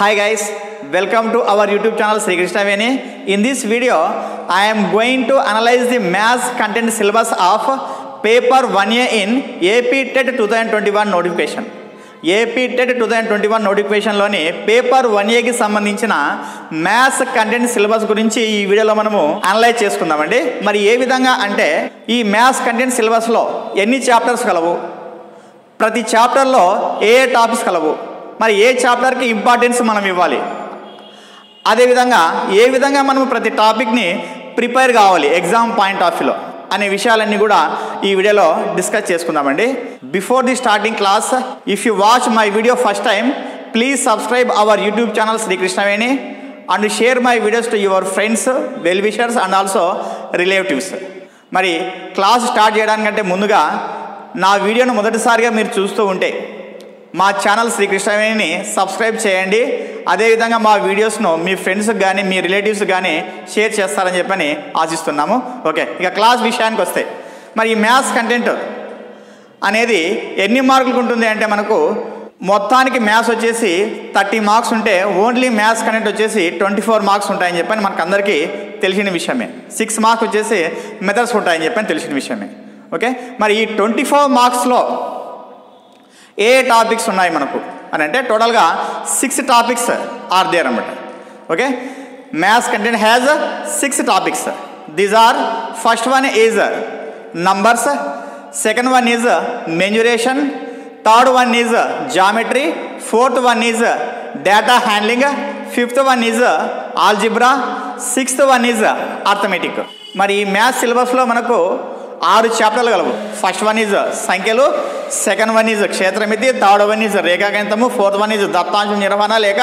Hi guys welcome to our YouTube channel Srikrishnaveni in this video I'm going to analyse the maths content syllabus of paper one A in AP TET two thousand twenty one notification AP TET two thousand twenty one నోటిఫికేషన్లోని paper one ఏకి సంబంధించిన maths content syllabus గురించి ఈ వీడియోలో మనము analyse చేసుకుందామండి. మరి ఏ విధంగా అంటే ఈ మ్యాథ్స్ కంటెంట్ సిలబస్లో ఎన్ని చాప్టర్స్ కలవు? ప్రతి చాప్టర్లో ఏ ఏ టాపిక్స్ కలవు? మరి ఏ చాప్టర్కి ఇంపార్టెన్స్ మనం ఇవ్వాలి? అదేవిధంగా ఏ విధంగా మనం ప్రతి టాపిక్ని ప్రిపేర్ కావాలి? ఎగ్జామ్ పాయింట్ ఆఫ్ వ్యూలో అనే విషయాలన్నీ కూడా ఈ వీడియోలో డిస్కస్ చేసుకుందామండి. Before the starting class if you watch my video first time please subscribe our YouTube channel Srikrishnaveni and share my videos to your friends well wishers and also relatives మరి class start చేయడానికంటే ముందుగా నా వీడియోను మొదటిసారిగా మీరు చూస్తూ ఉంటే మా ఛానల్ శ్రీకృష్ణవేణిని సబ్స్క్రైబ్ చేయండి. అదేవిధంగా మా వీడియోస్ను మీ ఫ్రెండ్స్కి కానీ మీ రిలేటివ్స్ కానీ షేర్ చేస్తారని చెప్పని ఆశిస్తున్నాము. ఓకే ఇక క్లాస్ విషయానికి వస్తే. మరి ఈ మ్యాథ్స్ కంటెంట్ అనేది ఎన్ని మార్కులకు ఉంటుంది అంటే మనకు మొత్తానికి మ్యాథ్స్ వచ్చేసి థర్టీ మార్క్స్ ఉంటే ఓన్లీ మ్యాథ్స్ కంటెంట్ వచ్చేసి ట్వంటీ ఫోర్ మార్క్స్ ఉంటాయని చెప్పని మనకు అందరికీ తెలిసిన విషయమే. సిక్స్ మార్క్స్ వచ్చేసి మెథడ్స్ ఉంటాయని చెప్పని తెలిసిన విషయమే. ఓకే మరి ఈ ట్వంటీ ఫోర్ మార్క్స్లో ఏ టాపిక్స్ ఉన్నాయి మనకు? అని అంటే టోటల్గా సిక్స్ టాపిక్స్ ఆర్ దేర్ అనమాట okay maths content has six topics these are first one is numbers second one is mensuration third one is geometry fourth one is data handling fifth one is algebra sixth one is arithmetic మరి ఈ maths సిలబస్లో మనకు ఆరు చాప్టర్లు కలవు. First one is సంఖ్యలు second one is క్షేత్రమితి third one is రేఖాగణితము ఫోర్త్ వన్ ఈజ్ దత్తాంశ నిర్వహణ లేక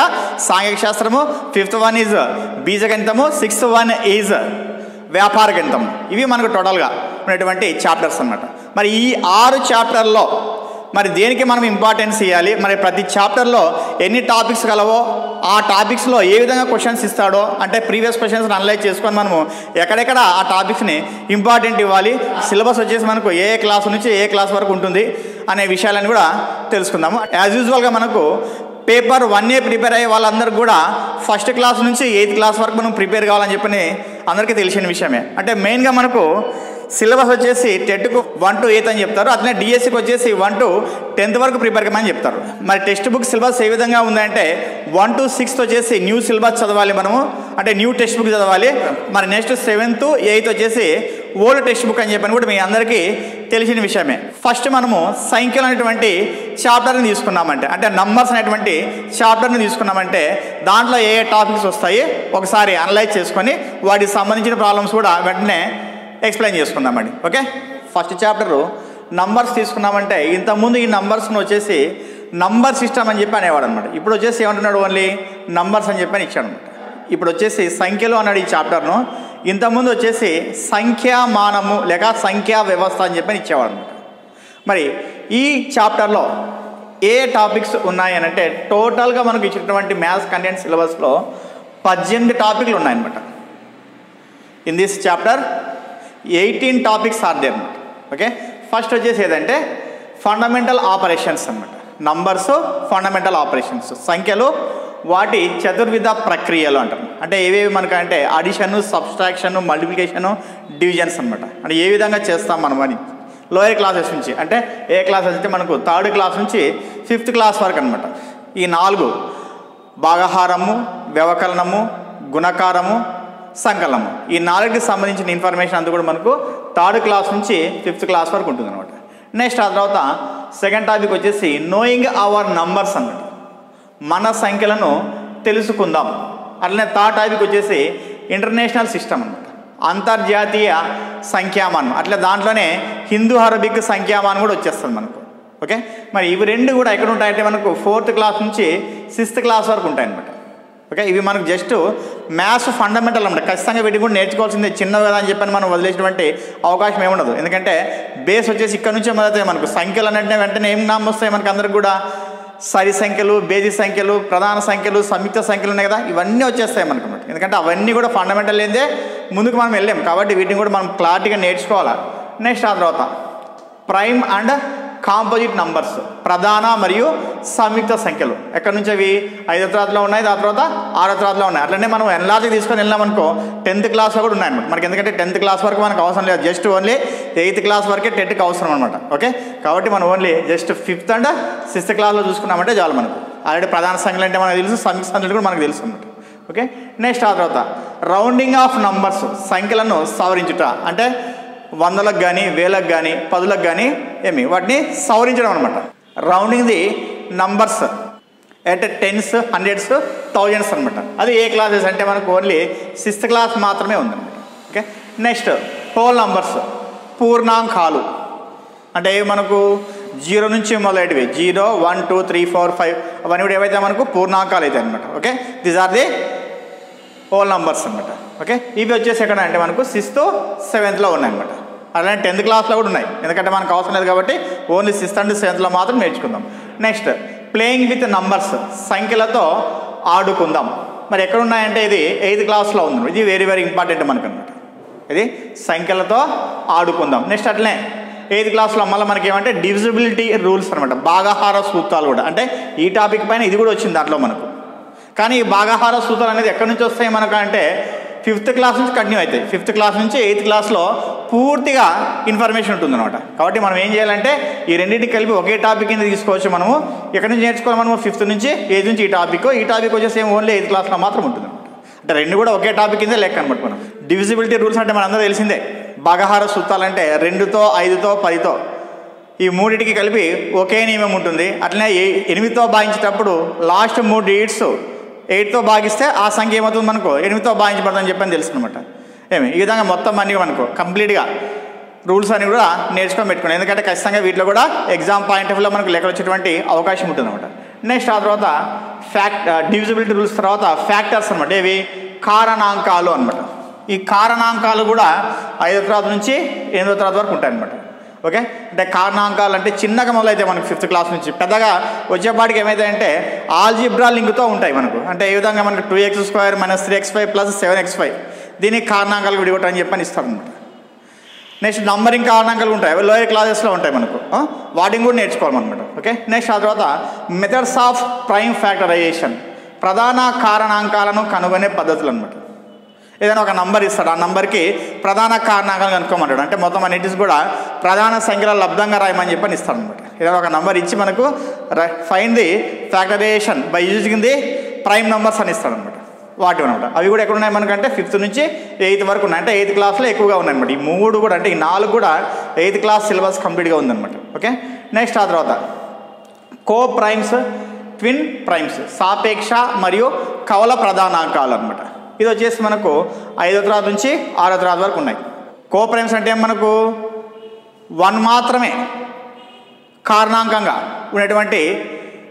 సాంఘిక శాస్త్రము ఫిఫ్త్ వన్ ఈజ్ బీజగణితము సిక్స్త్ వన్ ఈజ్ వ్యాపార గణితం ఇవి మనకు టోటల్గా ఉన్నటువంటి చాప్టర్స్ అన్నమాట. మరి ఈ ఆరు చాప్టర్లో మరి దేనికి మనం ఇంపార్టెన్స్ ఇవ్వాలి మరి ప్రతి చాప్టర్లో ఎన్ని టాపిక్స్ కలవో ఆ టాపిక్స్లో ఏ విధంగా క్వశ్చన్స్ ఇస్తాడో అంటే ప్రీవియస్ క్వశ్చన్స్ అనలైజ్ చేసుకొని మనము ఎక్కడెక్కడ ఆ టాపిక్స్ని ఇంపార్టెంట్ ఇవ్వాలి? సిలబస్ వచ్చేసి మనకు ఏ క్లాస్ నుంచి ఏ క్లాస్ వరకు ఉంటుంది అనే విషయాలను కూడా తెలుసుకుందాము. యాజ్ యూజువల్గా మనకు పేపర్ వన్ ఏ ప్రిపేర్ అయ్యే వాళ్ళందరూ కూడా ఫస్ట్ క్లాస్ నుంచి ఎయిత్ క్లాస్ వరకు మనం ప్రిపేర్ కావాలని చెప్పని అందరికీ తెలిసిన విషయమే. అంటే మెయిన్గా మనకు సిలబస్ వచ్చేసి టెట్కు వన్ టు ఎయిత్ అని చెప్తారు. అట్లనే డిఎస్సికి వచ్చేసి వన్ టు టెన్త్ వరకు ప్రిపేర్ కమని చెప్తారు. మరి టెక్స్ట్ బుక్ సిలబస్ ఏ విధంగా ఉందంటే వన్ టు సిక్స్త్ వచ్చేసి న్యూ సిలబస్ చదవాలి మనము. అంటే న్యూ టెక్స్ట్ బుక్ చదవాలి. మరి నెక్స్ట్ సెవెంత్ ఎయిత్ వచ్చేసి ఓల్డ్ టెక్స్ట్ బుక్ అని చెప్పని కూడా మీ అందరికీ తెలిసిన విషయమే. ఫస్ట్ మనము సంఖ్యలు అనేటువంటి చాప్టర్ని తీసుకున్నామంటే అంటే నంబర్స్ అనేటువంటి చాప్టర్ని తీసుకున్నామంటే దాంట్లో ఏ ఏ టాపిక్స్ వస్తాయి ఒకసారి అనలైజ్ చేసుకొని వాటికి సంబంధించిన ప్రాబ్లమ్స్ కూడా వెంటనే ఎక్స్ప్లెయిన్ చేసుకుందామండి ఓకే? ఫస్ట్ చాప్టరు నంబర్స్ తీసుకున్నామంటే ఇంతకుముందు ఈ నంబర్స్ను వచ్చేసి నంబర్ సిస్టమ్ అని చెప్పి అనేవాడు అనమాట ఇప్పుడు వచ్చేసి ఏమంటున్నాడు ఓన్లీ నంబర్స్ అని చెప్పి అని ఇచ్చాడు అనమాట ఇప్పుడు వచ్చేసి సంఖ్యలు అన్నాడు ఈ చాప్టర్ను ఇంతకుముందు వచ్చేసి సంఖ్యామానము లేక సంఖ్యా వ్యవస్థ అని చెప్పి ఇచ్చేవాడు అనమాట మరి ఈ చాప్టర్లో ఏ టాపిక్స్ ఉన్నాయనంటే టోటల్గా మనకు ఇచ్చినటువంటి మ్యాథ్స్ కంటెంట్ సిలబస్లో పద్దెనిమిది టాపిక్లు ఉన్నాయన్నమాట. In this chapter eighteen topics are there అనమాట ఓకే ఫస్ట్ వచ్చేసి ఏదంటే ఫండమెంటల్ ఆపరేషన్స్ అనమాట నంబర్స్ ఫండమెంటల్ ఆపరేషన్స్ సంఖ్యలు వాటి చతుర్విధ ప్రక్రియలు అంటారు. అంటే ఏవేవి మనకంటే అడిషను సబ్స్ట్రాక్షను సబ్స్ట్రాక్షన్ డివిజన్స్ అనమాట అంటే ఏ విధంగా చేస్తాం మనం అని. లోయర్ క్లాసెస్ నుంచి. అంటే ఏ క్లాసెస్ అయితే మనకు థర్డ్ క్లాస్ నుంచి ఫిఫ్త్ క్లాస్ వరకు అనమాట ఈ నాలుగు భాగహారము వ్యవకలనము గుణకారము సంకలము ఈ నాలుగుకి సంబంధించిన ఇన్ఫర్మేషన్ అంతా కూడా మనకు థర్డ్ క్లాస్ నుంచి ఫిఫ్త్ క్లాస్ వరకు ఉంటుంది అనమాట నెక్స్ట్ ఆ తర్వాత సెకండ్ టాపిక్ వచ్చేసి నోయింగ్ అవర్ నంబర్స్ అన్నట్టు మన సంఖ్యలను తెలుసుకుందాం. అట్లనే థర్డ్ టాపిక్ వచ్చేసి ఇంటర్నేషనల్ సిస్టమ్ అనమాట అంతర్జాతీయ సంఖ్యామానం. అట్లా దాంట్లోనే హిందూ అరబిక్ సంఖ్యామానం కూడా వచ్చేస్తుంది మనకు. ఓకే మరి ఇవి రెండు కూడా ఎక్కడ ఉంటాయంటే మనకు ఫోర్త్ క్లాస్ నుంచి సిక్స్త్ క్లాస్ వరకు ఉంటాయి అనమాట ఓకే ఇవి మనకు జస్ట్ మ్యాథ్స్ ఫండమెంటల్ అనమాట ఖచ్చితంగా వీటి కూడా నేర్చుకోవాల్సిందే. చిన్నవి కదా అని చెప్పని మనం వదిలేసినటువంటి అవకాశం ఏముండదు. ఎందుకంటే బేస్ వచ్చేసి ఇక్కడ నుంచే మొదలవుతాయి మనకు. సంఖ్యలు అంటే వెంటనే ఏం నామం వస్తాయి మనకు అందరికి కూడా? సరి సంఖ్యలు బేజీ సంఖ్యలు ప్రధాన సంఖ్యలు సంయుక్త సంఖ్యలు ఉన్నాయి కదా? ఇవన్నీ వచ్చేస్తాయి మనకు ఎందుకంటే అవన్నీ కూడా ఫండమెంటల్ ఏందే ముందుకు మనం వెళ్ళాం కాబట్టి వీటిని కూడా మనం క్లారిటీగా నేర్చుకోవాలి? నెక్స్ట్ ఆ తర్వాత. ప్రైమ్ అండ్ కాంపోజిట్ నంబర్స్ ప్రధాన మరియు సంయుక్త సంఖ్యలు. ఎక్కడి నుంచి అవి? ఐదో తరగతిలో ఉన్నాయి దాని తర్వాత ఆరో తరగతిలో ఉన్నాయి. అట్లనే మనం ఎన్లార్జ్ తీసుకొని వెళ్ళాం అనుకో టెన్త్ క్లాస్లో కూడా ఉన్నాయి అనమాట మనకి ఎందుకంటే టెన్త్ క్లాస్ వరకు మనకు అవసరం లేదు. జస్ట్ ఓన్లీ ఎయిత్ క్లాస్ వరకే టెట్కి అవసరం అనమాట ఓకే కాబట్టి మనం only just fifth and sixth క్లాస్లో చూసుకున్నామంటే చాలు మనకు. ఆల్రెడీ ప్రధాన సంఖ్యలు అంటే మనకు తెలుసు సంయుక్త సంఖ్యలు కూడా మనకు తెలుసు అనమాట ఓకే నెక్స్ట్ ఆ తర్వాత రౌండింగ్ ఆఫ్ నంబర్స్ సంఖ్యలను సవరించుట. అంటే వందలకు కానీ వేలకు కానీ పదులకు కానీ ఏమి? వాటిని సవరించడం అనమాట రౌండింగ్ ది నంబర్స్ అంటే టెన్స్ హండ్రెడ్స్ థౌజండ్స్ అనమాట అది ఏ క్లాసెస్ అంటే మనకు ఓన్లీ సిక్స్త్ క్లాస్ మాత్రమే ఉందండి ఓకే నెక్స్ట్ హోల్ నంబర్స్ పూర్ణాంకాలు. అంటే మనకు? జీరో నుంచి మొదలైనవి. Zero one two three four five అవన్నీ కూడా ఏవైతే మనకు? పూర్ణాంకాలు అయితే అనమాట okay these are the whole numbers అనమాట ఓకే ఇవి వచ్చేసి ఎక్కడ అంటే మనకు సిక్స్త్ సెవెంత్లో ఉన్నాయన్నమాట. అలానే టెన్త్ క్లాస్లో కూడా ఉన్నాయి. ఎందుకంటే మనకు అవసరం లేదు కాబట్టి ఓన్లీ సిక్స్త్ అండ్ సెవెంత్లో మాత్రం నేర్చుకుందాం. నెక్స్ట్ ప్లేయింగ్ విత్ నంబర్స్ సంఖ్యలతో ఆడుకుందాం. మరి ఎక్కడ ఉన్నాయంటే ఇది ఎయిత్ క్లాస్లో ఉంది. ఇది వెరీ వెరీ ఇంపార్టెంట్ మనకు అనమాట ఇది సంఖ్యలతో ఆడుకుందాం. నెక్స్ట్ అట్లనే ఎయిత్ క్లాస్లో మళ్ళీ మనకి ఏమంటే డివిజిబిలిటీ రూల్స్ అనమాట భాగాహార సూత్రాలు కూడా. అంటే ఈ టాపిక్ పైన ఇది కూడా వచ్చింది దాంట్లో మనకు. కానీ ఈ భాగాహార సూత్రాలు అనేది ఎక్కడి నుంచి వస్తాయి మనకు అంటే ఫిఫ్త్ క్లాస్ నుంచి కంటిన్యూ అవుతాయి. ఫిఫ్త్ క్లాస్ నుంచి ఎయిత్ క్లాస్లో పూర్తిగా ఇన్ఫర్మేషన్ ఉంటుందన్నమాట. కాబట్టి మనం ఏం చేయాలంటే ఈ రెండింటికి కలిపి ఒకే టాపిక్ కింద తీసుకోవచ్చు మనము. ఎక్కడి నుంచి నేర్చుకోవాలి మనము? ఫిఫ్త్ నుంచి ఎయిత్ నుంచి ఈ టాపిక్. ఈ టాపిక్ వచ్చేసి ఏం ఓన్లీ ఎయిత్ క్లాస్లో మాత్రం ఉంటుంది. అంటే రెండు కూడా ఒకే టాపిక్ కింద లెక్క అనమాట మనం. డివిజిబిలిటీ రూల్స్ అంటే మనందరూ తెలిసిందే. భాగాహార సూత్రాలంటే రెండుతో ఐదుతో పదితో. ఈ మూడింటికి కలిపి ఒకే నియమం ఉంటుంది. అట్లనే ఏ- ఎనిమిదితో భావించేటప్పుడు లాస్ట్ మూడు డేట్స్ ఎయిట్తో భాగిస్తే ఆ సంఖ్య ఏమవుతుంది మనకు ఎనిమిదితో భాగించబడుతుందని చెప్పని తెలుసు అనమాట ఏమి? ఈ విధంగా మొత్తం అన్నీ మనకు కంప్లీట్గా రూల్స్ అని కూడా నేర్చుకొని పెట్టుకోండి ఎందుకంటే ఖచ్చితంగా వీటిలో కూడా ఎగ్జామ్ పాయింట్ ఆఫ్ వ్యూలో మనకు లెక్కలు వచ్చేటువంటి అవకాశం ఉంటుంది అనమాట నెక్స్ట్ ఆ తర్వాత ఫ్యాక్ట్ డివిజిబిలిటీ రూల్స్ తర్వాత ఫ్యాక్టర్స్ అనమాట ఇవి కారణాంకాలు అనమాట ఈ కారణాంకాలు కూడా ఐదో తరగతి నుంచి ఎనిమిదో తరగతి వరకు ఉంటాయి అనమాట ఓకే? అంటే కారణాంకాలు అంటే చిన్నగా మొదలైతే మనకు ఫిఫ్త్ క్లాస్ నుంచి పెద్దగా వచ్చేపాటికి ఏమైతాయంటే ఆల్జిబ్రా లింక్తో ఉంటాయి మనకు. అంటే ఏ విధంగా మనకు two x square minus three x five plus seven x five దీనికి కారణాంకాలు విడిగొట్టని అని చెప్పని ఇస్తారు అనమాట నెక్స్ట్ నంబరింగ్ కారణాంకాలు ఉంటాయి. లోయర్ క్లాసెస్లో ఉంటాయి మనకు. వాటిని కూడా నేర్చుకోవాలన్నమాట. ఓకే? నెక్స్ట్ ఆ తర్వాత మెథడ్స్ ఆఫ్ ప్రైమ్ ఫ్యాక్టరైజేషన్ ప్రధాన కారణాంకాలను కనుగొనే పద్ధతులు అనమాట ఏదైనా ఒక నంబర్ ఇస్తాడు. ఆ నంబర్కి ప్రధాన కారణాంకాలు కనుక్కోమంటాడు. అంటే మొత్తం అన్నిటిస్ కూడా ప్రధాన సంఖ్యలో లబ్ధంగా రాయమని చెప్పని ఇస్తాడు అనమాట ఏదైనా ఒక నంబర్ ఇచ్చి మనకు find the factorisation by using the prime numbers అని ఇస్తాడు అనమాట వాటి అనమాట అవి కూడా ఎక్కడ ఉన్నాయి మనకంటే ఫిఫ్త్ నుంచి ఎయిత్ వరకు ఉన్నాయి. అంటే ఎయిత్ క్లాస్లో ఎక్కువగా ఉన్నాయి అనమాట ఈ మూడు కూడా అంటే ఈ నాలుగు కూడా ఎయిత్ క్లాస్ సిలబస్ కంప్లీట్గా ఉందన్నమాట. ఓకే నెక్స్ట్ ఆ తర్వాత కో ప్రైమ్స్ ట్విన్ ప్రైమ్స్ సాపేక్ష మరియు కవల ప్రధానాంకాలు అనమాట ఇది వచ్చేసి మనకు ఐదో తరగతి నుంచి ఆరో తరగతి వరకు ఉన్నాయి. కో ప్రైమ్స్ అంటే మనకు? వన్ మాత్రమే కారణాంకంగా ఉన్నటువంటి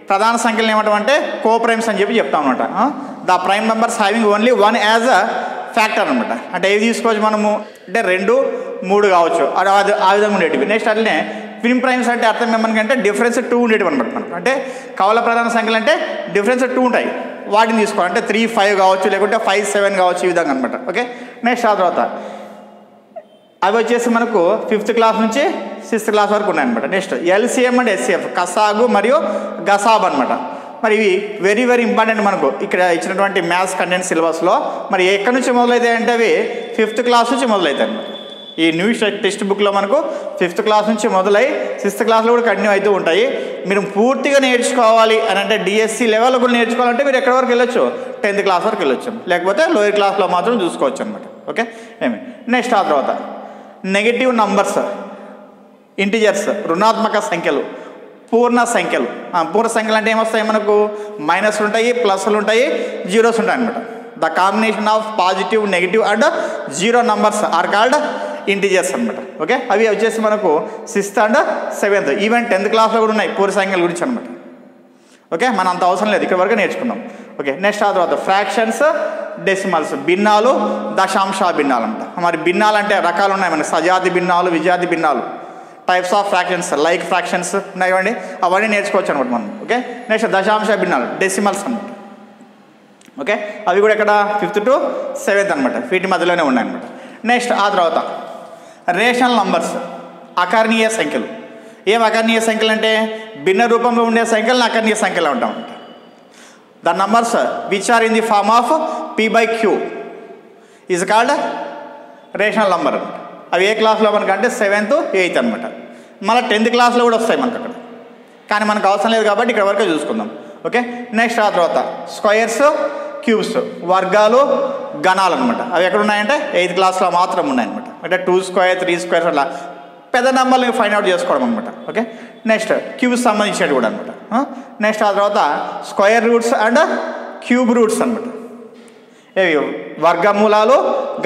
ప్రధాన సంఖ్యలు ఏమంటామంటే కో ప్రైమ్స్ అని చెప్పి చెప్తాం అనమాట the prime numbers having only one as a factor అనమాట అంటే ఏది తీసుకోవచ్చు మనము? అంటే రెండు మూడు కావచ్చు. అది ఆ విధంగా ఉండేటివి. నెక్స్ట్ అట్లనే ఫిన్ ప్రైమ్స్ అంటే అర్థం ఏమనికంటే డిఫరెన్స్ టూ ఉండేటివి అనమాట మనకు. అంటే కవల ప్రధాన సంఖ్యలు అంటే డిఫరెన్స్ టూ ఉంటాయి. వాటిని తీసుకోవాలి అంటే త్రీ ఫైవ్ కావచ్చు లేకుంటే ఫైవ్ సెవెన్ కావచ్చు ఈ విధంగా అనమాట ఓకే? నెక్స్ట్ ఆ తర్వాత. అవి వచ్చేసి మనకు ఫిఫ్త్ క్లాస్ నుంచి సిక్స్త్ క్లాస్ వరకు ఉన్నాయన్నమాట. నెక్స్ట్ ఎల్సిఎం అండ్ ఎస్సిఎఫ్ కసాగు మరియు గసాబ్ అనమాట మరి ఇవి వెరీ వెరీ ఇంపార్టెంట్ మనకు. ఇక్కడ ఇచ్చినటువంటి మ్యాథ్స్ కంటెంట్ సిలబస్లో మరి ఎక్కడి నుంచి మొదలవుతాయి అంటే అవి ఫిఫ్త్ క్లాస్ నుంచి మొదలవుతాయి అనమాట ఈ న్యూ టెక్స్ట్ బుక్లో మనకు ఫిఫ్త్ క్లాస్ నుంచి మొదలై సిక్స్త్ క్లాస్లో కూడా కంటిన్యూ అవుతూ ఉంటాయి. మీరు పూర్తిగా నేర్చుకోవాలి అని అంటే డిఎస్సి లెవెల్లో కూడా నేర్చుకోవాలంటే మీరు ఎక్కడి వరకు వెళ్ళొచ్చు? టెన్త్ క్లాస్ వరకు వెళ్ళొచ్చు. లేకపోతే లోయర్ క్లాస్లో మాత్రం చూసుకోవచ్చు అనమాట ఓకే? ఏమి? నెక్స్ట్ ఆ తర్వాత. నెగటివ్ నంబర్స్ ఇంటిజర్స్ రుణాత్మక సంఖ్యలు పూర్ణ సంఖ్యలు. పూర్ణ సంఖ్యలు అంటే ఏమొస్తాయి మనకు? మైనస్లు ఉంటాయి ప్లస్లు ఉంటాయి జీరోస్ ఉంటాయి అనమాట the combination of positive negative and zero numbers are called integers అనమాట ఓకే అవి వచ్చేసి మనకు sixth and seventh even tenth క్లాస్లో కూడా ఉన్నాయి పూర్ణ సంఖ్యల గురించి అనమాట ఓకే మన అంత అవసరం లేదు ఇక్కడ వరకు నేర్చుకున్నాం. ఓకే నెక్స్ట్ ఆ తర్వాత ఫ్రాక్షన్స్ డెసిమల్స్ భిన్నాలు దశాంశ భిన్నాలు అంట మరి భిన్నాలు అంటే రకాలు ఉన్నాయి మనకి. సజాతి భిన్నాలు విజాతి భిన్నాలు. Types of fractions like fractions ఉన్నాయి ఇవ్వండి అవన్నీ నేర్చుకోవచ్చు అనమాట మనం. ఓకే నెక్స్ట్ దశాంశ భిన్నాలు డెసిమల్స్ అనమాట ఓకే అవి కూడా ఇక్కడ ఫిఫ్త్ టు సెవెంత్ అనమాట వీటి మధ్యలోనే ఉన్నాయి అనమాట నెక్స్ట్ ఆ తర్వాత రేషనల్ నంబర్స్ అకర్ణీయ సంఖ్యలు. ఏం అకర్ణీయ సంఖ్యలు అంటే? భిన్న రూపంలో ఉండే సంఖ్యలను అకర్ణీయ సంఖ్యలు అంటాం. The numbers which are in the form of p by q is called rational number అవి ఏ క్లాస్లో మనకు అంటే సెవెంత్ ఎయిత్ అనమాట మళ్ళీ టెన్త్ క్లాస్లో కూడా వస్తాయి మనకు అక్కడ కానీ మనకు అవసరం లేదు కాబట్టి ఇక్కడ వరకు చూసుకుందాం. ఓకే నెక్స్ట్ ఆ తర్వాత స్క్వయర్స్ క్యూబ్స్ వర్గాలు గణాలు అనమాట అవి ఎక్కడ ఉన్నాయంటే ఎయిత్ క్లాస్లో మాత్రం ఉన్నాయన్నమాట. అంటే టూ స్క్వేర్ త్రీ స్క్వేర్ అట్లా. పెద్ద నెంబర్లు ఫైండ్ అవుట్ చేసుకోవడం అనమాట ఓకే? నెక్స్ట్ క్యూబ్స్ సంబంధించినవి కూడా అనమాట నెక్స్ట్ ఆ తర్వాత square roots and cube roots అనమాట ఏవి? వర్గమూలాలు